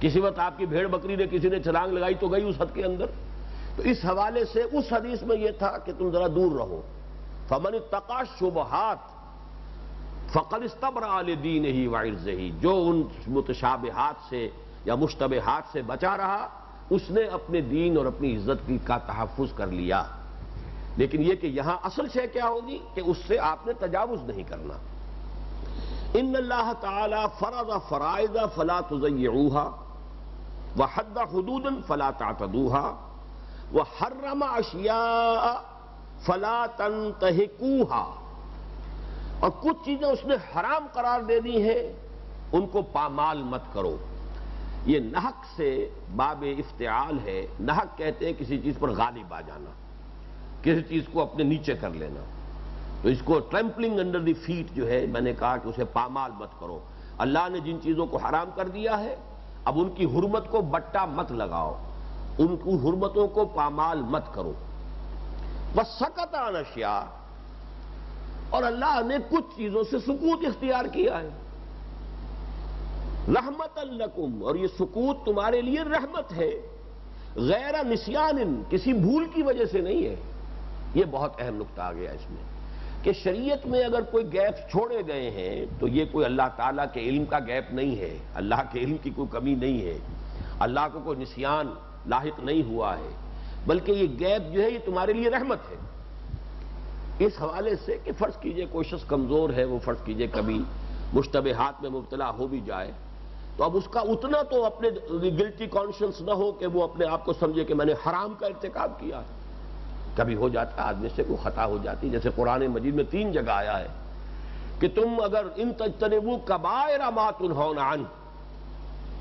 کسی وقت آپ کی بھیڑ بکری نے کسی نے چھلانگ لگائی تو گئی اس حد کے اندر۔ تو اس حوالے سے اس حدیث میں یہ تھا کہ تم ذرا دور رہو۔ فمن تقا شبہات فقد استبر عال دین ہی وائرز ہی جو ان متشابہات سے یا مشتبہات سے بچا رہا، اس نے اپنے دین اور اپنی عزت کی کا تحفظ کر لیا۔ لیکن یہ کہ یہاں اصل شے کیا ہوگی؟ کہ اس سے آپ نے تجاوز نہیں کرنا۔ ان اللہ تعالی فرض فرائض فلا تضيعوها وحد حدود فلا تعتدوها وحرم اشیاء فلا تنتهكوها اور کچھ چیزیں اس نے حرام قرار دے دی ہیں، ان کو پامال مت کرو۔ یہ نحق سے باب افتعال ہے۔ نحق کہتے ہیں کسی چیز پر غالب آ جانا، کسی چیز کو اپنے نیچے کر لینا۔ تو اس کو ٹریمپلنگ انڈر دی فیٹ جو ہے، میں نے کہا کہ اسے پامال مت کرو۔ اللہ نے جن چیزوں کو حرام کر دیا ہے، اب ان کی حرمت کو بٹا مت لگاؤ۔ ان کی حرمتوں کو پامال مت کرو۔ بس سکت اشیاء اور اللہ نے کچھ چیزوں سے سکوت اختیار کیا ہے۔ رحمت الکم اور یہ سکوت تمہارے لیے رحمت ہے۔ غیر نسیان، کسی بھول کی وجہ سے نہیں ہے۔ یہ بہت اہم نقطہ آ گیا اس میں۔ کہ شریعت میں اگر کوئی گیپ چھوڑے گئے ہیں، تو یہ کوئی اللہ تعالیٰ کے علم کا گیپ نہیں ہے۔ اللہ کے علم کی کوئی کمی نہیں ہے۔ اللہ کو کوئی نسیان لاحق نہیں ہوا ہے۔ بلکہ یہ گیپ جو ہے، یہ تمہارے لیے رحمت ہے۔ اس حوالے سے کہ فرض کیجیے کوئی شخص کمزور ہے، وہ فرض کیجیے کبھی مشتبہات میں مبتلا ہو بھی جائے۔ تو اب اس کا اتنا تو اپنے گلٹی کانشنس نہ ہو کہ وہ اپنے آپ کو سمجھے کہ میں نے حرام کا ارتکاب کیا۔ ہے کبھی ہو جاتا ہے آدمی سے کوئی خطا ہو جاتی۔ جیسے قرآن مجید میں تین جگہ آیا ہے کہ تم اگر ان تجتنبو کبائر ما تنہون عن،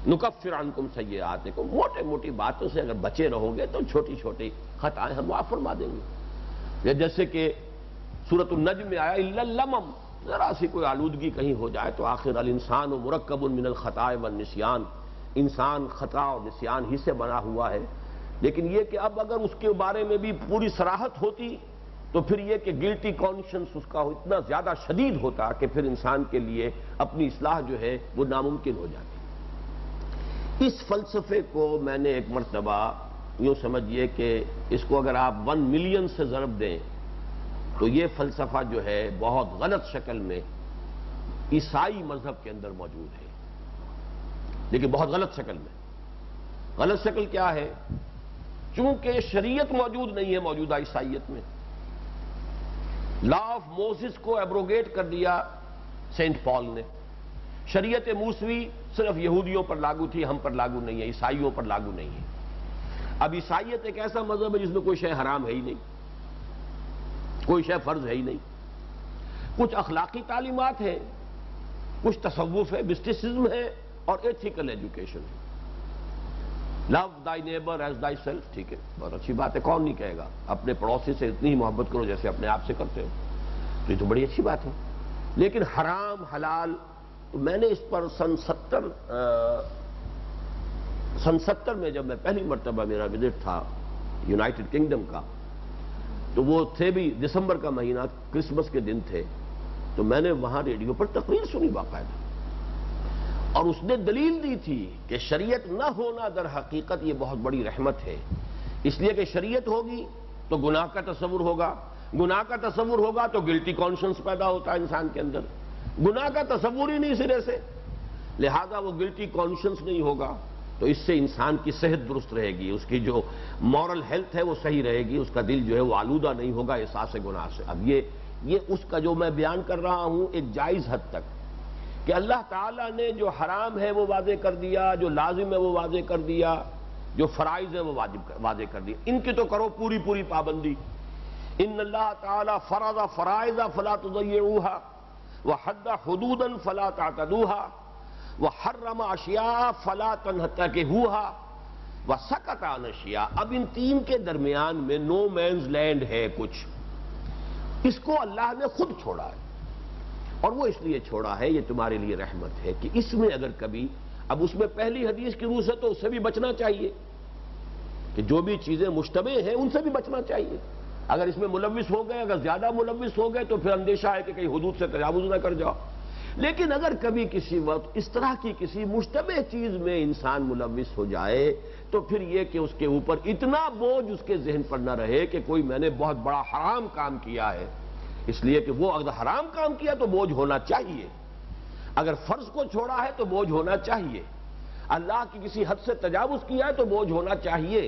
نکفر عنکم سیئاتکم۔ موٹے موٹی باتوں سے اگر بچے رہو گے تو چھوٹی چھوٹی خطائیں ہم معاف فرما دیں گے۔ جیسے کہ سورت النجم میں آیا اللمم. ذرا سی کوئی آلودگی کہیں ہو جائے تو آخر الانسان و مرکب من الخطائے والنسیان۔ انسان خطا اور نسیان ہی سے بنا ہوا ہے۔ لیکن یہ کہ اب اگر اس کے بارے میں بھی پوری سراحت ہوتی تو پھر یہ کہ گلٹی کانشنس اس کا اتنا زیادہ شدید ہوتا کہ پھر انسان کے لیے اپنی اصلاح جو ہے وہ ناممکن ہو جاتی۔ اس فلسفے کو میں نے ایک مرتبہ یوں سمجھئے کہ اس کو اگر آپ ون ملین سے ضرب دیں تو یہ فلسفہ جو ہے بہت غلط شکل میں عیسائی مذہب کے اندر موجود ہے۔ لیکن بہت غلط شکل میں۔ غلط شکل کیا ہے؟ چونکہ شریعت موجود نہیں ہے موجودہ عیسائیت میں۔ لا آف موسس کو ایبروگیٹ کر دیا سینٹ پال نے۔ شریعت موسوی صرف یہودیوں پر لاگو تھی، ہم پر لاگو نہیں ہے، عیسائیوں پر لاگو نہیں ہے۔ اب عیسائیت ایک ایسا مذہب ہے جس میں کوئی شے حرام ہے ہی نہیں۔ کوئی شے فرض ہے ہی نہیں۔ کچھ اخلاقی تعلیمات ہیں، کچھ تصوف ہے مسٹسزم ہے اور ایتھیکل ایجوکیشن ہے۔ لو دائی نیبر ایز دائی سیلف ٹھیک ہے، بہت اچھی بات ہے۔ کون نہیں کہے گا؟ اپنے پڑوسی سے اتنی ہی محبت کرو جیسے اپنے آپ سے کرتے ہو۔ تو یہ تو بڑی اچھی بات ہے۔ لیکن حرام، حلال میں نے اس پر سن ستر سن ستر میں جب میں پہلی مرتبہ میرا وزٹ تھا یونائٹڈ کنگڈم کا تو وہ تھے بھی دسمبر کا مہینہ، کرسمس کے دن تھے۔ تو میں نے وہاں ریڈیو پر تقریر سنی باقاعدہ۔ اور اس نے دلیل دی تھی کہ شریعت نہ ہونا در حقیقت یہ بہت بڑی رحمت ہے۔ اس لیے کہ شریعت ہوگی تو گناہ کا تصور ہوگا۔ گناہ کا تصور ہوگا تو گلٹی کانشنس پیدا ہوتا ہے انسان کے اندر۔ گناہ کا تصور ہی نہیں سرے سے۔ لہذا وہ گلٹی کانشنس نہیں ہوگا۔ تو اس سے انسان کی صحت درست رہے گی، اس کی جو مورل ہیلتھ ہے وہ صحیح رہے گی، اس کا دل جو ہے وہ آلودہ نہیں ہوگا، احساس گناہ سے۔ اب یہ یہ اس کا جو میں بیان کر رہا ہوں ایک جائز حد تک کہ اللہ تعالیٰ نے جو حرام ہے وہ واضح کر دیا، جو لازم ہے وہ واضح کر دیا، جو فرائض ہے وہ واضح کر دیا۔ ان کی تو کرو پوری پوری پابندی۔ ان اللہ تعالیٰ فرض فرائض فلا تضیعوها وحد حدودا فلا تعتدوها۔ وہ ہر رما اشیا فلا تنہتا کے ہوا وہ سکت اشیا اب ان تین کے درمیان میں نو مینز لینڈ ہے کچھ۔ اس کو اللہ نے خود چھوڑا ہے۔ اور وہ اس لیے چھوڑا ہے، یہ تمہارے لیے رحمت ہے کہ اس میں اگر کبھی، اب اس میں پہلی حدیث کی روح سے تو اس سے بھی بچنا چاہیے۔ کہ جو بھی چیزیں مشتبہ ہیں، ان سے بھی بچنا چاہیے۔ اگر اس میں ملوث ہو گئے، اگر زیادہ ملوث ہو گئے، تو پھر اندیشہ ہے کہ کہیں حدود سے تجاوز نہ کر جاؤ۔ لیکن اگر کبھی کسی وقت اس طرح کی کسی مشتبہ چیز میں انسان ملوث ہو جائے، تو پھر یہ کہ اس کے اوپر اتنا بوجھ اس کے ذہن پر نہ رہے کہ کوئی میں نے بہت بڑا حرام کام کیا ہے۔ اس لیے کہ وہ اگر حرام کام کیا تو بوجھ ہونا چاہیے۔ اگر فرض کو چھوڑا ہے تو بوجھ ہونا چاہیے۔ اللہ کی کسی حد سے تجاوز کیا ہے تو بوجھ ہونا چاہیے۔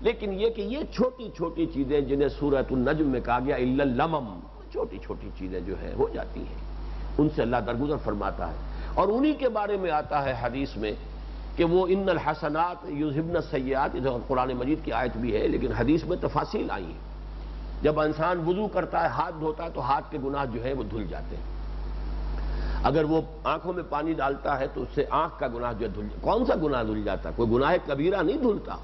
لیکن یہ کہ یہ چھوٹی چھوٹی چیزیں جنہیں سورت النجم میں کہا گیا اللمم چھوٹی چھوٹی چیزیں جو ہیں، ہو جاتی ہیں۔ ان سے اللہ درگزر فرماتا ہے۔ اور انہی کے بارے میں آتا ہے حدیث میں کہ وہ ان الحسنات یوزبن سیات ادھر قرآن مجید کی آیت بھی ہے، لیکن حدیث میں تفاصیل آئی ہیں۔ جب انسان وضو کرتا ہے، ہاتھ دھوتا ہے، تو ہاتھ کے گناہ جو ہے وہ دھل جاتے ہیں۔ اگر وہ آنکھوں میں پانی ڈالتا ہے، تو اس سے آنکھ کا گناہ جو ہے دھل کون سا گناہ دھل جاتا ہے؟ کوئی گناہ کبیرہ نہیں دھلتا۔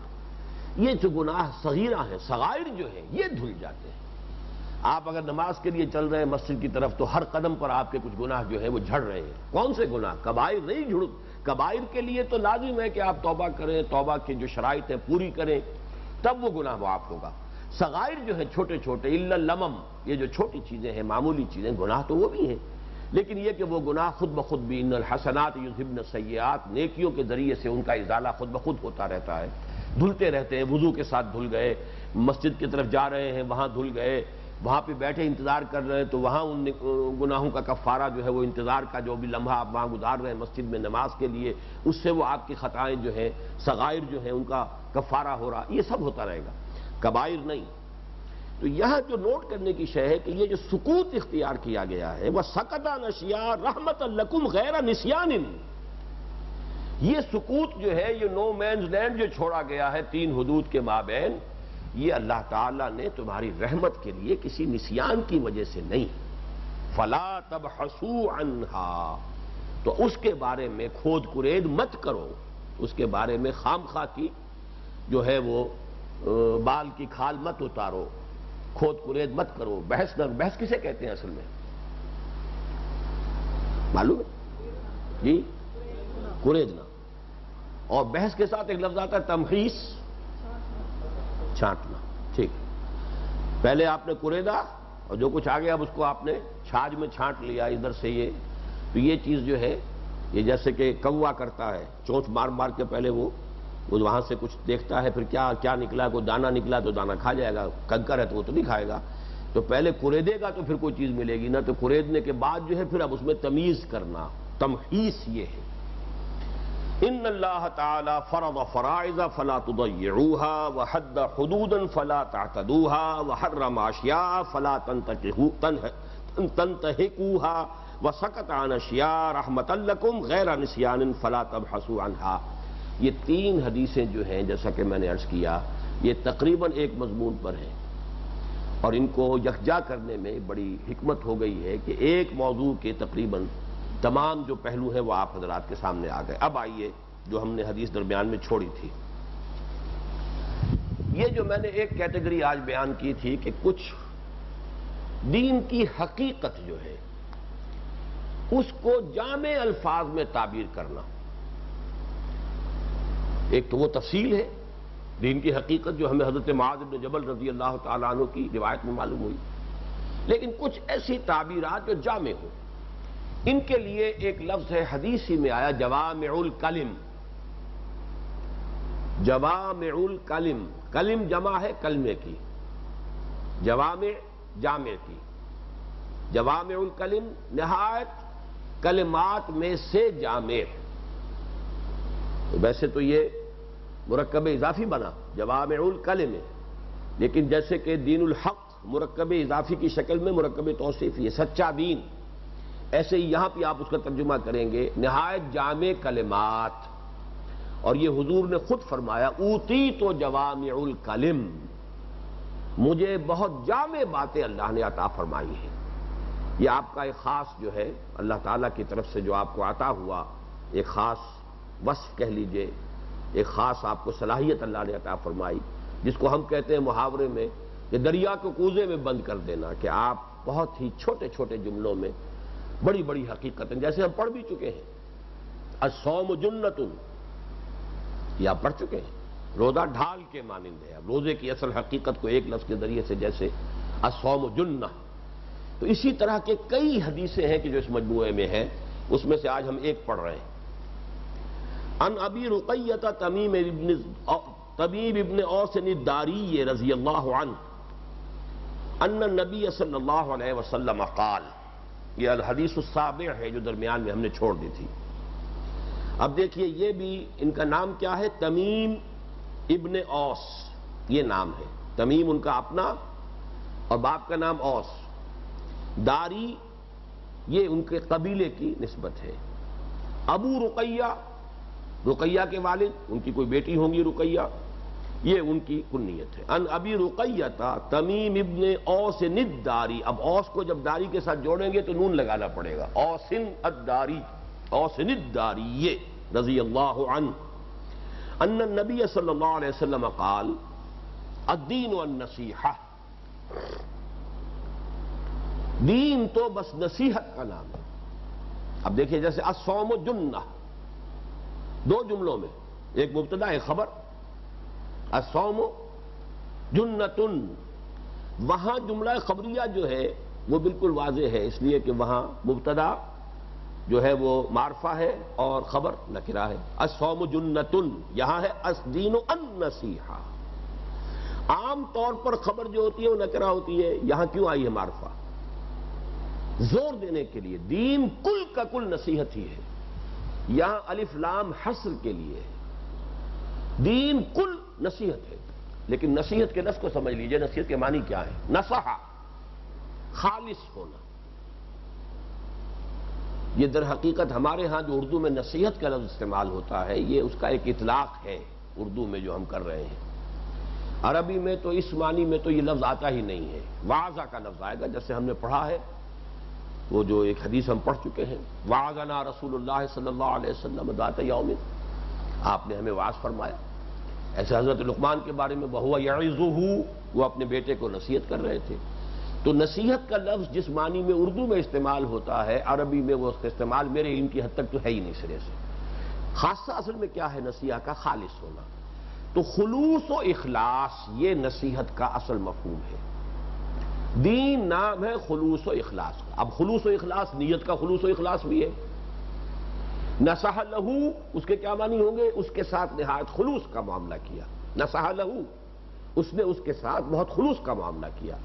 یہ جو گناہ صغیرہ ہیں، صغائر جو ہیں، یہ دھل جاتے ہیں۔ آپ اگر نماز کے لیے چل رہے ہیں مسجد کی طرف، تو ہر قدم پر آپ کے کچھ گناہ جو ہے وہ جھڑ رہے ہیں۔ کون سے گناہ؟ کبائر نہیں جھڑ کبائر کے لیے تو لازم ہے کہ آپ توبہ کریں، توبہ کی جو شرائط ہے پوری کریں، تب وہ گناہ معاف ہوگا۔ سغائر جو ہے چھوٹے چھوٹے لمم یہ جو چھوٹی چیزیں ہیں، معمولی چیزیں، گناہ تو وہ بھی ہیں۔ لیکن یہ کہ وہ گناہ خود بخود بھی، ان الحسنات یذہبن سیئات نیکیوں کے ذریعے سے ان کا ازالہ خود بخود ہوتا رہتا ہے۔ دھلتے رہتے ہیں، وضو کے ساتھ دھل گئے، مسجد کی طرف جا رہے ہیں، وہاں دھل گئے۔ وہاں پہ بیٹھے انتظار کر رہے ہیں، تو وہاں ان گناہوں کا کفارہ جو ہے وہ انتظار کا جو بھی لمحہ آپ وہاں گزار رہے ہیں مسجد میں نماز کے لیے، اس سے وہ آپ کی خطائیں جو ہیں سغائر جو ہیں، ان کا کفارہ ہو رہا، یہ سب ہوتا رہے گا۔ کبائر نہیں۔ تو یہاں جو نوٹ کرنے کی شے ہے کہ یہ جو سکوت اختیار کیا گیا ہے، وہ سکتا نشیا رحمت الکم غیر نسیان۔ یہ سکوت جو ہے، یہ نو مینز لینڈ جو چھوڑا گیا ہے تین حدود کے مابین یہ اللہ تعالیٰ نے تمہاری رحمت کے لیے کسی نسیان کی وجہ سے نہیں۔ فلا تب حسو انہا تو اس کے بارے میں کھود کرید مت کرو۔ اس کے بارے میں خام خواہ کی جو ہے وہ بال کی کھال مت اتارو۔ کھود کرید مت کرو۔ بحث نہ، بحث کسے کہتے ہیں اصل میں؟ معلوم ہے؟ جی؟ کریدنا اور بحث کے ساتھ ایک لفظ آتا ہے تمخیص چھانٹنا۔ ٹھیک۔ پہلے آپ نے کریدا اور جو کچھ آگے اب اس کو آپ نے چھاج میں چھانٹ لیا ادھر سے یہ۔ تو یہ چیز جو ہے، یہ جیسے کہ کوا کرتا ہے، چونچ مار مار کے پہلے وہ وہاں سے کچھ دیکھتا ہے، پھر کیا کیا نکلا، کوئی دانا نکلا تو دانا کھا جائے گا، کنکر ہے تو وہ تو نہیں کھائے گا۔ تو پہلے کریدے گا تو پھر کوئی چیز ملے گی نا تو کریدنے کے بعد جو ہے پھر اب اس میں تمیز کرنا تمحیص یہ ہے۔ ان اللہ تعالی فرض فرائض فلا تضيعوها وحد حدودا فلا تعتدوها وحرم اشیاء فلا تنتهكوها وسكت عن اشیاء رحمت لكم غیر نسیان فلا تبحثوا عنها۔ یہ تین حدیثیں جو ہیں، جیسا کہ میں نے عرض کیا، یہ تقریباً ایک مضمون پر ہیں۔ اور ان کو یکجا کرنے میں بڑی حکمت ہو گئی ہے کہ ایک موضوع کے تقریباً تمام جو پہلو ہیں وہ آپ حضرات کے سامنے آ گئے۔ اب آئیے جو ہم نے حدیث درمیان میں چھوڑی تھی۔ یہ جو میں نے ایک کیٹیگری آج بیان کی تھی کہ کچھ دین کی حقیقت جو ہے، اس کو جامع الفاظ میں تعبیر کرنا۔ ایک تو وہ تفصیل ہے، دین کی حقیقت جو ہمیں حضرت معاذ بن جبل رضی اللہ تعالیٰ عنہ کی روایت میں معلوم ہوئی۔ لیکن کچھ ایسی تعبیرات جو جامع ہوں۔ ان کے لیے ایک لفظ ہے حدیث ہی میں آیا جوامع الکلم جوامع الکلم کلم جمع ہے کلمے کی۔ جوامع جامع کی۔ جوامع الکلم نہایت کلمات میں سے جامع۔ ویسے تو یہ مرکب اضافی بنا جوامع الکلم لیکن جیسے کہ دین الحق مرکب اضافی کی شکل میں مرکب توصیف، یہ سچا دین۔ ایسے ہی یہاں پہ آپ اس کا ترجمہ کریں گے، نہایت جامع کلمات۔ اور یہ حضور نے خود فرمایا اوتی تو جوامع الکلم مجھے بہت جامع باتیں اللہ نے عطا فرمائی ہیں۔ یہ آپ کا ایک خاص جو ہے، اللہ تعالیٰ کی طرف سے جو آپ کو عطا ہوا، ایک خاص وصف کہہ لیجیے۔ ایک خاص آپ کو صلاحیت اللہ نے عطا فرمائی، جس کو ہم کہتے ہیں محاورے میں کہ دریا کو کوزے میں بند کر دینا، کہ آپ بہت ہی چھوٹے چھوٹے جملوں میں بڑی بڑی حقیقت جیسے ہم پڑھ بھی چکے ہیں۔ اسوم جنت، یہ آپ پڑھ چکے ہیں۔ روزہ ڈھال کے مانند ہے روزے کی اصل حقیقت کو ایک لفظ کے ذریعے سے جیسے اسوم جنہ۔ تو اسی طرح کے کئی حدیثیں ہیں کہ جو اس مجموعے میں ہیں، اس میں سے آج ہم ایک پڑھ رہے ہیں۔ ان ابی رقیت تمیم ابن طبیب ابن اوسن الداری رضی اللہ عنہ، ان نبی صلی اللہ علیہ وسلم قال یہ الحدیث السابع ہے جو درمیان میں ہم نے چھوڑ دی تھی۔ اب دیکھیے یہ بھی ان کا نام کیا ہے؟ تمیم ابن اوس۔ یہ نام ہے۔ تمیم ان کا اپنا اور باپ کا نام اوس۔ داری یہ ان کے قبیلے کی نسبت ہے۔ ابو رقیہ رقیہ کے والد، ان کی کوئی بیٹی ہوں گی رقیہ۔ یہ ان کی کنیت ہے۔ ان ابھی رقیہ تمیم ابن اوس ند داری اب اوس کو جب داری کے ساتھ جوڑیں گے تو نون لگانا پڑے گا۔ اوسن اداری اوسن داری یہ رضی اللہ عنہ۔ ان النبی صلی اللہ علیہ وسلم قال، الدین والنصیحہ۔ دین تو بس نصیحت کا نام ہے۔ اب دیکھیے جیسے اسوم جنہ۔ دو جملوں میں، ایک مبتدا ایک خبر اسوم جنتن۔ وہاں جملہ خبریہ جو ہے وہ بالکل واضح ہے، اس لیے کہ وہاں مبتدا جو ہے وہ معرفہ ہے اور خبر نکرہ ہے۔ الصوم جنتن، یہاں ہے اسدین النصیحہ۔ عام طور پر خبر جو ہوتی ہے وہ نکرہ ہوتی ہے، یہاں کیوں آئی ہے معرفہ؟ زور دینے کے لیے۔ دین کل کا کل نصیحت ہی ہے۔ یہاں الف لام حسر کے لیے دین کل نصیحت ہے۔ لیکن نصیحت کے لفظ کو سمجھ لیجیے، نصیحت کے معنی کیا ہے؟ نصحہ، خالص ہونا۔ یہ در حقیقت ہمارے ہاں جو اردو میں نصیحت کا لفظ استعمال ہوتا ہے، یہ اس کا ایک اطلاق ہے اردو میں جو ہم کر رہے ہیں۔ عربی میں تو، اس معنی میں تو یہ لفظ آتا ہی نہیں ہے۔ واضح کا لفظ آئے گا، جیسے ہم نے پڑھا ہے۔ وہ جو ایک حدیث ہم پڑھ چکے ہیں واضنا رسول اللہ صلی اللہ علیہ وسلم دات یوم۔ آپ نے ہمیں واضح فرمایا۔ ایسے حضرت لقمان کے بارے میں بہوا یعزو وہ اپنے بیٹے کو نصیحت کر رہے تھے۔ تو نصیحت کا لفظ جس معنی میں اردو میں استعمال ہوتا ہے، عربی میں وہ اس کا استعمال میرے علم کی حد تک تو ہے ہی نہیں سرے سے۔ خاصہ اصل میں کیا ہے نصیحت کا؟ خالص ہونا۔ تو خلوص و اخلاص، یہ نصیحت کا اصل مفہوم ہے۔ دین نام ہے خلوص و اخلاص کا۔ اب خلوص و اخلاص، نیت کا خلوص و اخلاص بھی ہے۔ نسح لہو، اس کے کیا معنی ہوں گے؟ اس کے ساتھ نہایت خلوص کا معاملہ کیا۔ نسح لہو، اس نے اس کے ساتھ بہت خلوص کا معاملہ کیا۔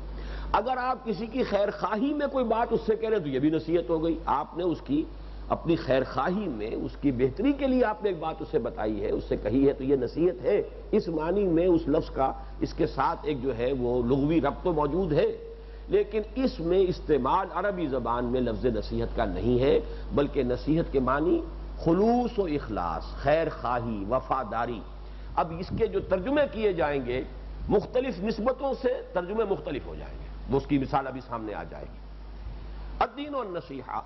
اگر آپ کسی کی خیر خواہی میں کوئی بات اس سے کہہ رہے تو یہ بھی نصیحت ہو گئی۔ آپ نے اس کی اپنی خیر خواہی میں اس کی بہتری کے لیے آپ نے ایک بات اسے بتائی ہے، اس سے کہی ہے تو یہ نصیحت ہے۔ اس معنی میں اس لفظ کا اس کے ساتھ ایک جو ہے وہ لغوی رب تو موجود ہے۔ لیکن اس میں استعمال عربی زبان میں لفظ نصیحت کا نہیں ہے، بلکہ نصیحت کے معنی خلوص و اخلاص، خیر خواہی، وفاداری۔ اب اس کے جو ترجمے کیے جائیں گے، مختلف نسبتوں سے ترجمے مختلف ہو جائیں گے۔ وہ اس کی مثال ابھی سامنے آ جائے گی۔ الدین و نصیحہ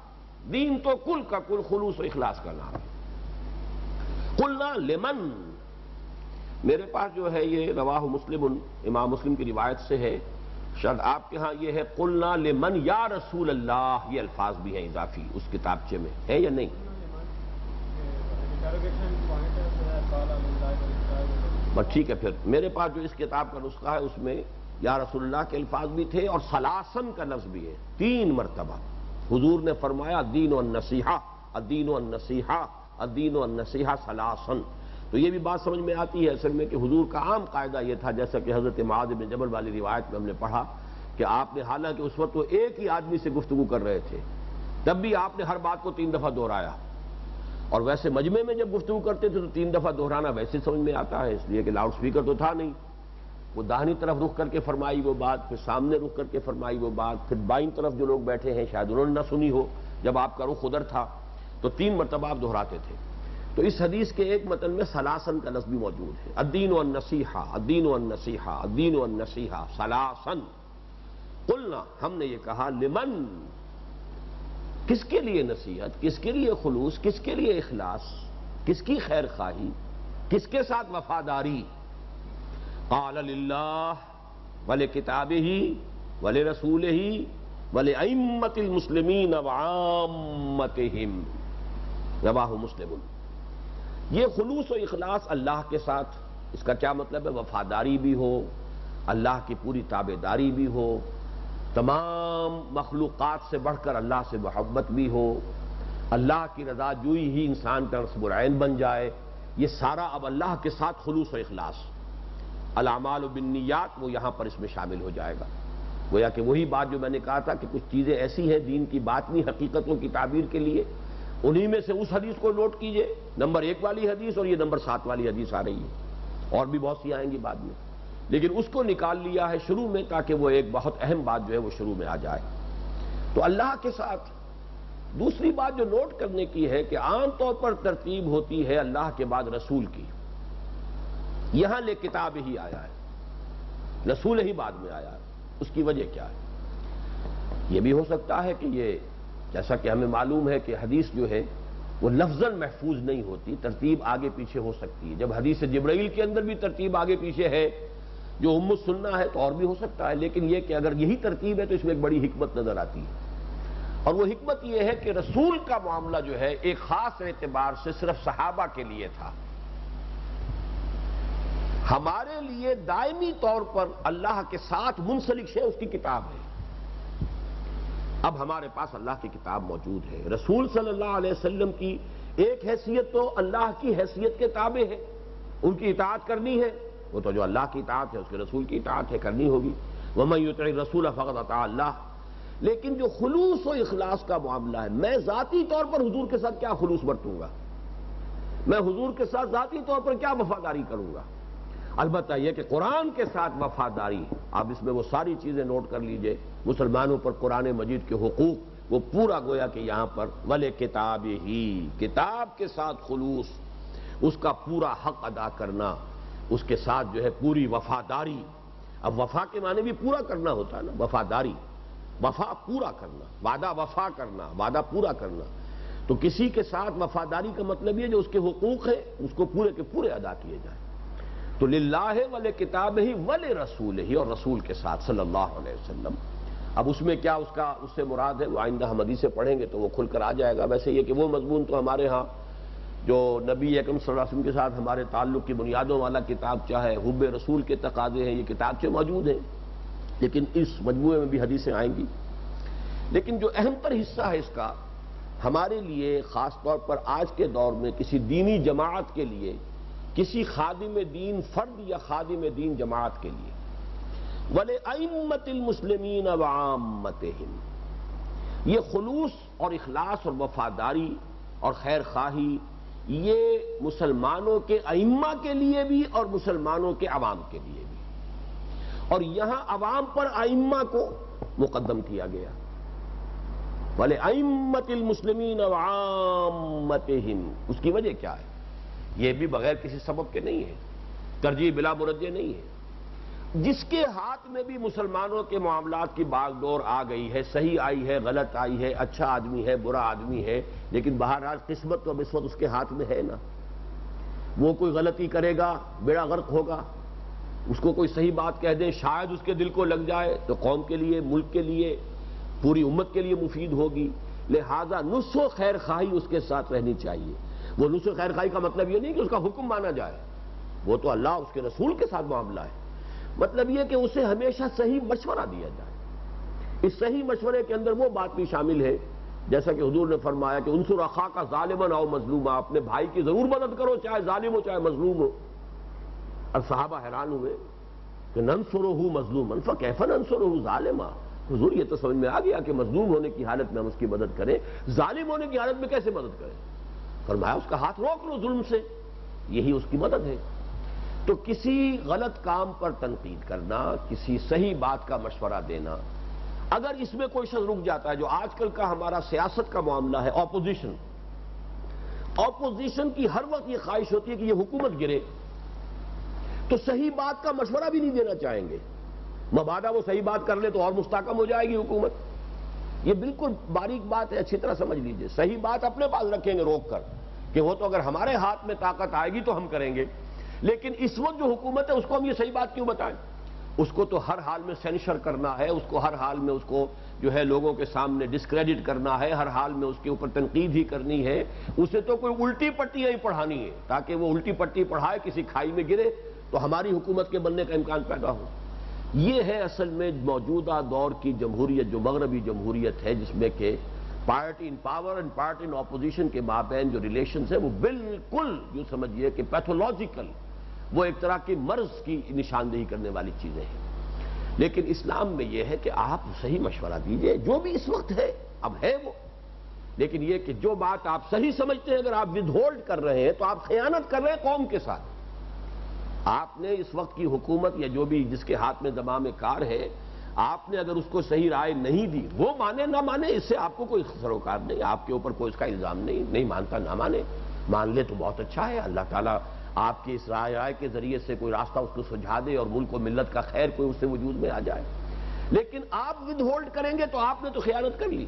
دین تو کل کا کل، خلوص و اخلاص کا نام ہے۔ قلنا لمن؟ میرے پاس جو ہے یہ رواہ مسلم، امام مسلم کی روایت سے ہے۔ شاید آپ کے ہاں یہ ہے، قلنا لمن یا رسول اللہ؟ یہ الفاظ بھی ہیں اضافی اس کتابچے میں، ہے یا نہیں؟ بس ٹھیک ہے پھر۔ میرے پاس جو اس کتاب کا نسخہ ہے، اس میں یا رسول اللہ کے الفاظ بھی تھے اور سلاسن کا لفظ بھی ہے۔ تین مرتبہ۔ حضور نے فرمایا دین و النصیحہ الدین و النصیحہ الدین و النصیحہ سلاسن۔ تو یہ بھی بات سمجھ میں آتی ہے اصل میں کہ حضور کا عام قاعدہ یہ تھا، جیسا کہ حضرت معاذ بن جبل والی روایت میں ہم نے پڑھا کہ آپ نے، حالانکہ اس وقت وہ ایک ہی آدمی سے گفتگو کر رہے تھے، تب بھی آپ نے ہر بات کو تین دفعہ دہرایا۔ اور ویسے مجمع میں جب گفتگو کرتے تھے تو تین دفعہ دہرانا ویسے سمجھ میں آتا ہے، اس لیے کہ لاؤڈ سپیکر تو تھا نہیں۔ وہ داہنی طرف رخ کر کے فرمائی وہ بات، پھر سامنے رخ کر کے فرمائی وہ بات، پھر بائیں طرف جو لوگ بیٹھے ہیں، شاید انہوں نے نہ سنی ہو، جب آپ کا رخ ادھر تھا، تو تین مرتبہ آپ دہراتے تھے۔ تو اس حدیث کے ایک متن میں سلاسن کا لفظ بھی موجود ہے۔ الدین و النصیحہ الدین و النصیحہ الدین و النصیحہ سلاسن۔ قلنا، ہم نے یہ کہا، لمن؟ کس کے لیے نصیحت؟ کس کے لیے خلوص؟ کس کے لیے اخلاص؟ کس کی خیر خواہی؟ کس کے ساتھ وفاداری؟ قال للہ ول کتاب ہی ول رسول ہی ول امت المسلمین وعامتہم۔ رواہ مسلم۔ یہ خلوص و اخلاص اللہ کے ساتھ، اس کا کیا مطلب ہے؟ وفاداری بھی ہو، اللہ کی پوری تابے داری بھی ہو تمام مخلوقات سے بڑھ کر اللہ سے محبت بھی ہو، اللہ کی رضا جوئی ہی انسان کا رسم العین بن جائے، یہ سارا اب اللہ کے ساتھ خلوص و اخلاص۔ العمال و بنیات وہ یہاں پر اس میں شامل ہو جائے گا۔ گویا کہ وہی بات جو میں نے کہا تھا کہ کچھ چیزیں ایسی ہیں دین کی باطنی حقیقتوں کی تعبیر کے لیے، انہی میں سے اس حدیث کو نوٹ کیجیے۔ نمبر ایک والی حدیث اور یہ نمبر سات والی حدیث آ رہی ہے۔ اور بھی بہت سی آئیں گی بعد میں۔ لیکن اس کو نکال لیا ہے شروع میں تاکہ وہ ایک بہت اہم بات جو ہے وہ شروع میں آ جائے۔ تو اللہ کے ساتھ دوسری بات جو نوٹ کرنے کی ہے کہ عام طور پر ترتیب ہوتی ہے اللہ کے بعد رسول کی۔ یہاں لے کتاب ہی آیا ہے۔ رسول ہی بعد میں آیا ہے۔ اس کی وجہ کیا ہے؟ یہ بھی ہو سکتا ہے کہ یہ جیسا کہ ہمیں معلوم ہے کہ حدیث جو ہے وہ لفظ محفوظ نہیں ہوتی، ترتیب آگے پیچھے ہو سکتی ہے۔ جب حدیث جبرائیل کے اندر بھی ترتیب آگے پیچھے ہے جو امت سننا ہے تو اور بھی ہو سکتا ہے، لیکن یہ کہ اگر یہی ترتیب ہے تو اس میں ایک بڑی حکمت نظر آتی ہے۔ اور وہ حکمت یہ ہے کہ رسول کا معاملہ جو ہے، ایک خاص اعتبار سے صرف صحابہ کے لیے تھا۔ ہمارے لیے دائمی طور پر اللہ کے ساتھ منسلک ہے اس کی کتاب ہے۔ اب ہمارے پاس اللہ کی کتاب موجود ہے۔ رسول صلی اللہ علیہ وسلم کی ایک حیثیت تو اللہ کی حیثیت کے تابع ہے۔ ان کی اطاعت کرنی ہے۔ وہ تو جو اللہ کی اطاعت ہے، اس کے رسول کی اطاعت ہے، کرنی ہوگی۔ وہ میں رسول فقط عطا اللہ لیکن جو خلوص و اخلاص کا معاملہ ہے، میں ذاتی طور پر حضور کے ساتھ کیا خلوص برتوں گا؟ میں حضور کے ساتھ ذاتی طور پر کیا وفاداری کروں گا؟ البتہ یہ کہ قرآن کے ساتھ وفاداری، آپ اس میں وہ ساری چیزیں نوٹ کر لیجیے۔ مسلمانوں پر قرآن مجید کے حقوق، وہ پورا گویا کہ یہاں پر ولے کتاب ہی کتاب کے ساتھ خلوص، اس کا پورا حق ادا کرنا۔ اس کے ساتھ جو ہے پوری وفاداری۔ اب وفا کے معنی بھی پورا کرنا ہوتا ہے نا، وفاداری۔ وفا پورا کرنا، وعدہ وفا کرنا، وعدہ پورا کرنا۔ تو کسی کے ساتھ وفاداری کا مطلب یہ جو اس کے حقوق ہیں، اس کو پورے کے پورے ادا کیے جائیں۔ تو للہ ولے کتاب ہی ولے رسول ہی اور رسول کے ساتھ صلی اللہ علیہ وسلم۔ اب اس میں کیا اس کا، اس سے مراد ہے؟ وہ آئندہ ہم حدیث سے پڑھیں گے تو وہ کھل کر آ جائے گا۔ ویسے یہ کہ وہ مضمون تو ہمارے ہاں جو نبی اکم صلی اللہ علیہ وسلم کے ساتھ ہمارے تعلق کی بنیادوں والا کتاب چاہے حب رسول کے تقاضے ہیں، یہ کتاب سے موجود ہیں، لیکن اس مجموعے میں بھی حدیثیں آئیں گی۔ لیکن جو اہم تر حصہ ہے اس کا، ہمارے لیے خاص طور پر آج کے دور میں کسی دینی جماعت کے لیے، کسی خادم دین فرد یا خادم دین جماعت کے لیے۔ ولے امت المسلمین عامت یہ خلوص اور اخلاص اور وفاداری اور خیر خواہی یہ مسلمانوں کے ائمہ کے لیے بھی اور مسلمانوں کے عوام کے لیے بھی۔ اور یہاں عوام پر ائمہ کو مقدم کیا گیا۔ بھلے امت المسلمین عامت اس کی وجہ کیا ہے؟ یہ بھی بغیر کسی سبب کے نہیں ہے۔ ترجیح بلا مرجع نہیں ہے۔ جس کے ہاتھ میں بھی مسلمانوں کے معاملات کی باغ ڈور آ گئی ہے، صحیح آئی ہے، غلط آئی ہے اچھا آدمی ہے، برا آدمی ہے، لیکن بہرحال قسمت تو اب اس وقت اس کے ہاتھ میں ہے نا۔ وہ کوئی غلطی کرے گا، بیڑا غرق ہوگا، اس کو کوئی صحیح بات کہہ دیں شاید اس کے دل کو لگ جائے تو قوم کے لیے، ملک کے لیے، پوری امت کے لیے مفید ہوگی۔ لہذا نص و خیر خواہی اس کے ساتھ رہنی چاہیے۔ وہ نص و خیر خواہی کا مطلب یہ نہیں کہ اس کا حکم مانا جائے، وہ تو اللہ اس کے رسول کے ساتھ معاملہ ہے۔ مطلب یہ کہ اسے ہمیشہ صحیح مشورہ دیا جائے۔ اس صحیح مشورے کے اندر وہ بات بھی شامل ہے۔ جیسا کہ حضور نے فرمایا کہ انصر اخا کا ظالمن او مظلوم اپنے بھائی کی ضرور مدد کرو، چاہے ظالم ہو، چاہے مظلوم ہو۔ اور صحابہ حیران ہوئے کہ ننسرو ہوں مظلوم انفا کیفا ہوں ظالمہ حضور یہ تو سمجھ میں آ گیا کہ مظلوم ہونے کی حالت میں ہم اس کی مدد کریں۔ ظالم ہونے کی حالت میں کیسے مدد کریں؟ فرمایا اس کا ہاتھ روک لو ظلم سے، یہی اس کی مدد ہے۔ تو کسی غلط کام پر تنقید کرنا، کسی صحیح بات کا مشورہ دینا، اگر اس میں کوئی شخص رک جاتا ہے جو آج کل کا ہمارا سیاست کا معاملہ ہے اپوزیشن اپوزیشن کی ہر وقت یہ خواہش ہوتی ہے کہ یہ حکومت گرے، تو صحیح بات کا مشورہ بھی نہیں دینا چاہیں گے۔ مبادہ وہ صحیح بات کر لے تو اور مستحکم ہو جائے گی حکومت۔ یہ بالکل باریک بات ہے، اچھی طرح سمجھ لیجیے۔ صحیح بات اپنے پاس رکھیں گے، روک کر کہ وہ تو اگر ہمارے ہاتھ میں طاقت آئے گی تو ہم کریں گے۔ لیکن اس وقت جو حکومت ہے، اس کو ہم یہ صحیح بات کیوں بتائیں؟ اس کو تو ہر حال میں سینشر کرنا ہے، اس کو ہر حال میں اس کو جو ہے لوگوں کے سامنے ڈسکریڈٹ کرنا ہے، ہر حال میں اس کے اوپر تنقید ہی کرنی ہے۔ اسے تو کوئی الٹی پٹی ہی پڑھانی ہے، تاکہ وہ الٹی پٹی پڑھائے، کسی کھائی میں گرے تو ہماری حکومت کے بننے کا امکان پیدا ہو۔ یہ ہے اصل میں موجودہ دور کی جمہوریت، جو مغربی جمہوریت ہے، جس میں کہ party in power and party in opposition کے مابین جو ریلیشنز ہیں، وہ بالکل جو سمجھئے کہ پیتھولوجیکل وہ ایک طرح کی مرض کی نشاندہی کرنے والی چیزیں ہیں۔ لیکن اسلام میں یہ ہے کہ آپ صحیح مشورہ دیجیے، جو بھی اس وقت ہے، اب ہے وہ۔ لیکن یہ کہ جو بات آپ صحیح سمجھتے ہیں، اگر آپ ود ہولڈ کر رہے ہیں، تو آپ خیانت کر رہے ہیں قوم کے ساتھ۔ آپ نے اس وقت کی حکومت یا جو بھی جس کے ہاتھ میں دمام کار ہے، آپ نے اگر اس کو صحیح رائے نہیں دی، وہ مانے نہ مانے، اس سے آپ کو کوئی سروکار نہیں، آپ کے اوپر کوئی اس کا الزام نہیں نہیں مانتا نہ مانے۔ مان لے تو بہت اچھا ہے، اللہ تعالیٰ آپ کی اس رائے رائے کے ذریعے سے کوئی راستہ اس کو سجھا دے اور ملک و ملت کا خیر کوئی اس سے وجود میں آ جائے۔ لیکن آپ ود ہولڈ کریں گے تو آپ نے تو خیانت کر لی۔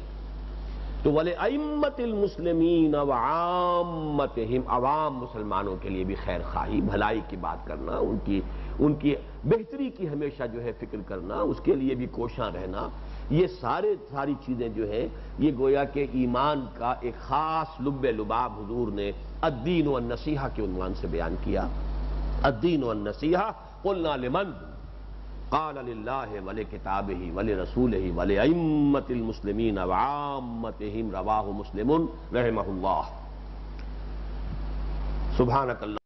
تو ولے امت المسلمین عامت عوام مسلمانوں کے لیے بھی خیر خواہی، بھلائی کی بات کرنا، ان کی ان کی بہتری کی ہمیشہ جو ہے فکر کرنا، اس کے لیے بھی کوشاں رہنا۔ یہ سارے ساری چیزیں جو ہے یہ گویا کہ ایمان کا ایک خاص لب لباب حضور نے الدین و النسیحہ کے عنوان سے بیان کیا۔ الدین و النسیحہ قلنا لمن؟ قال للہ ولی کتاب ہی ولی رسول ہی ولی امت المسلمین وعامتہم رواہ مسلم رحمہ اللہ۔ سبحانک اللہ۔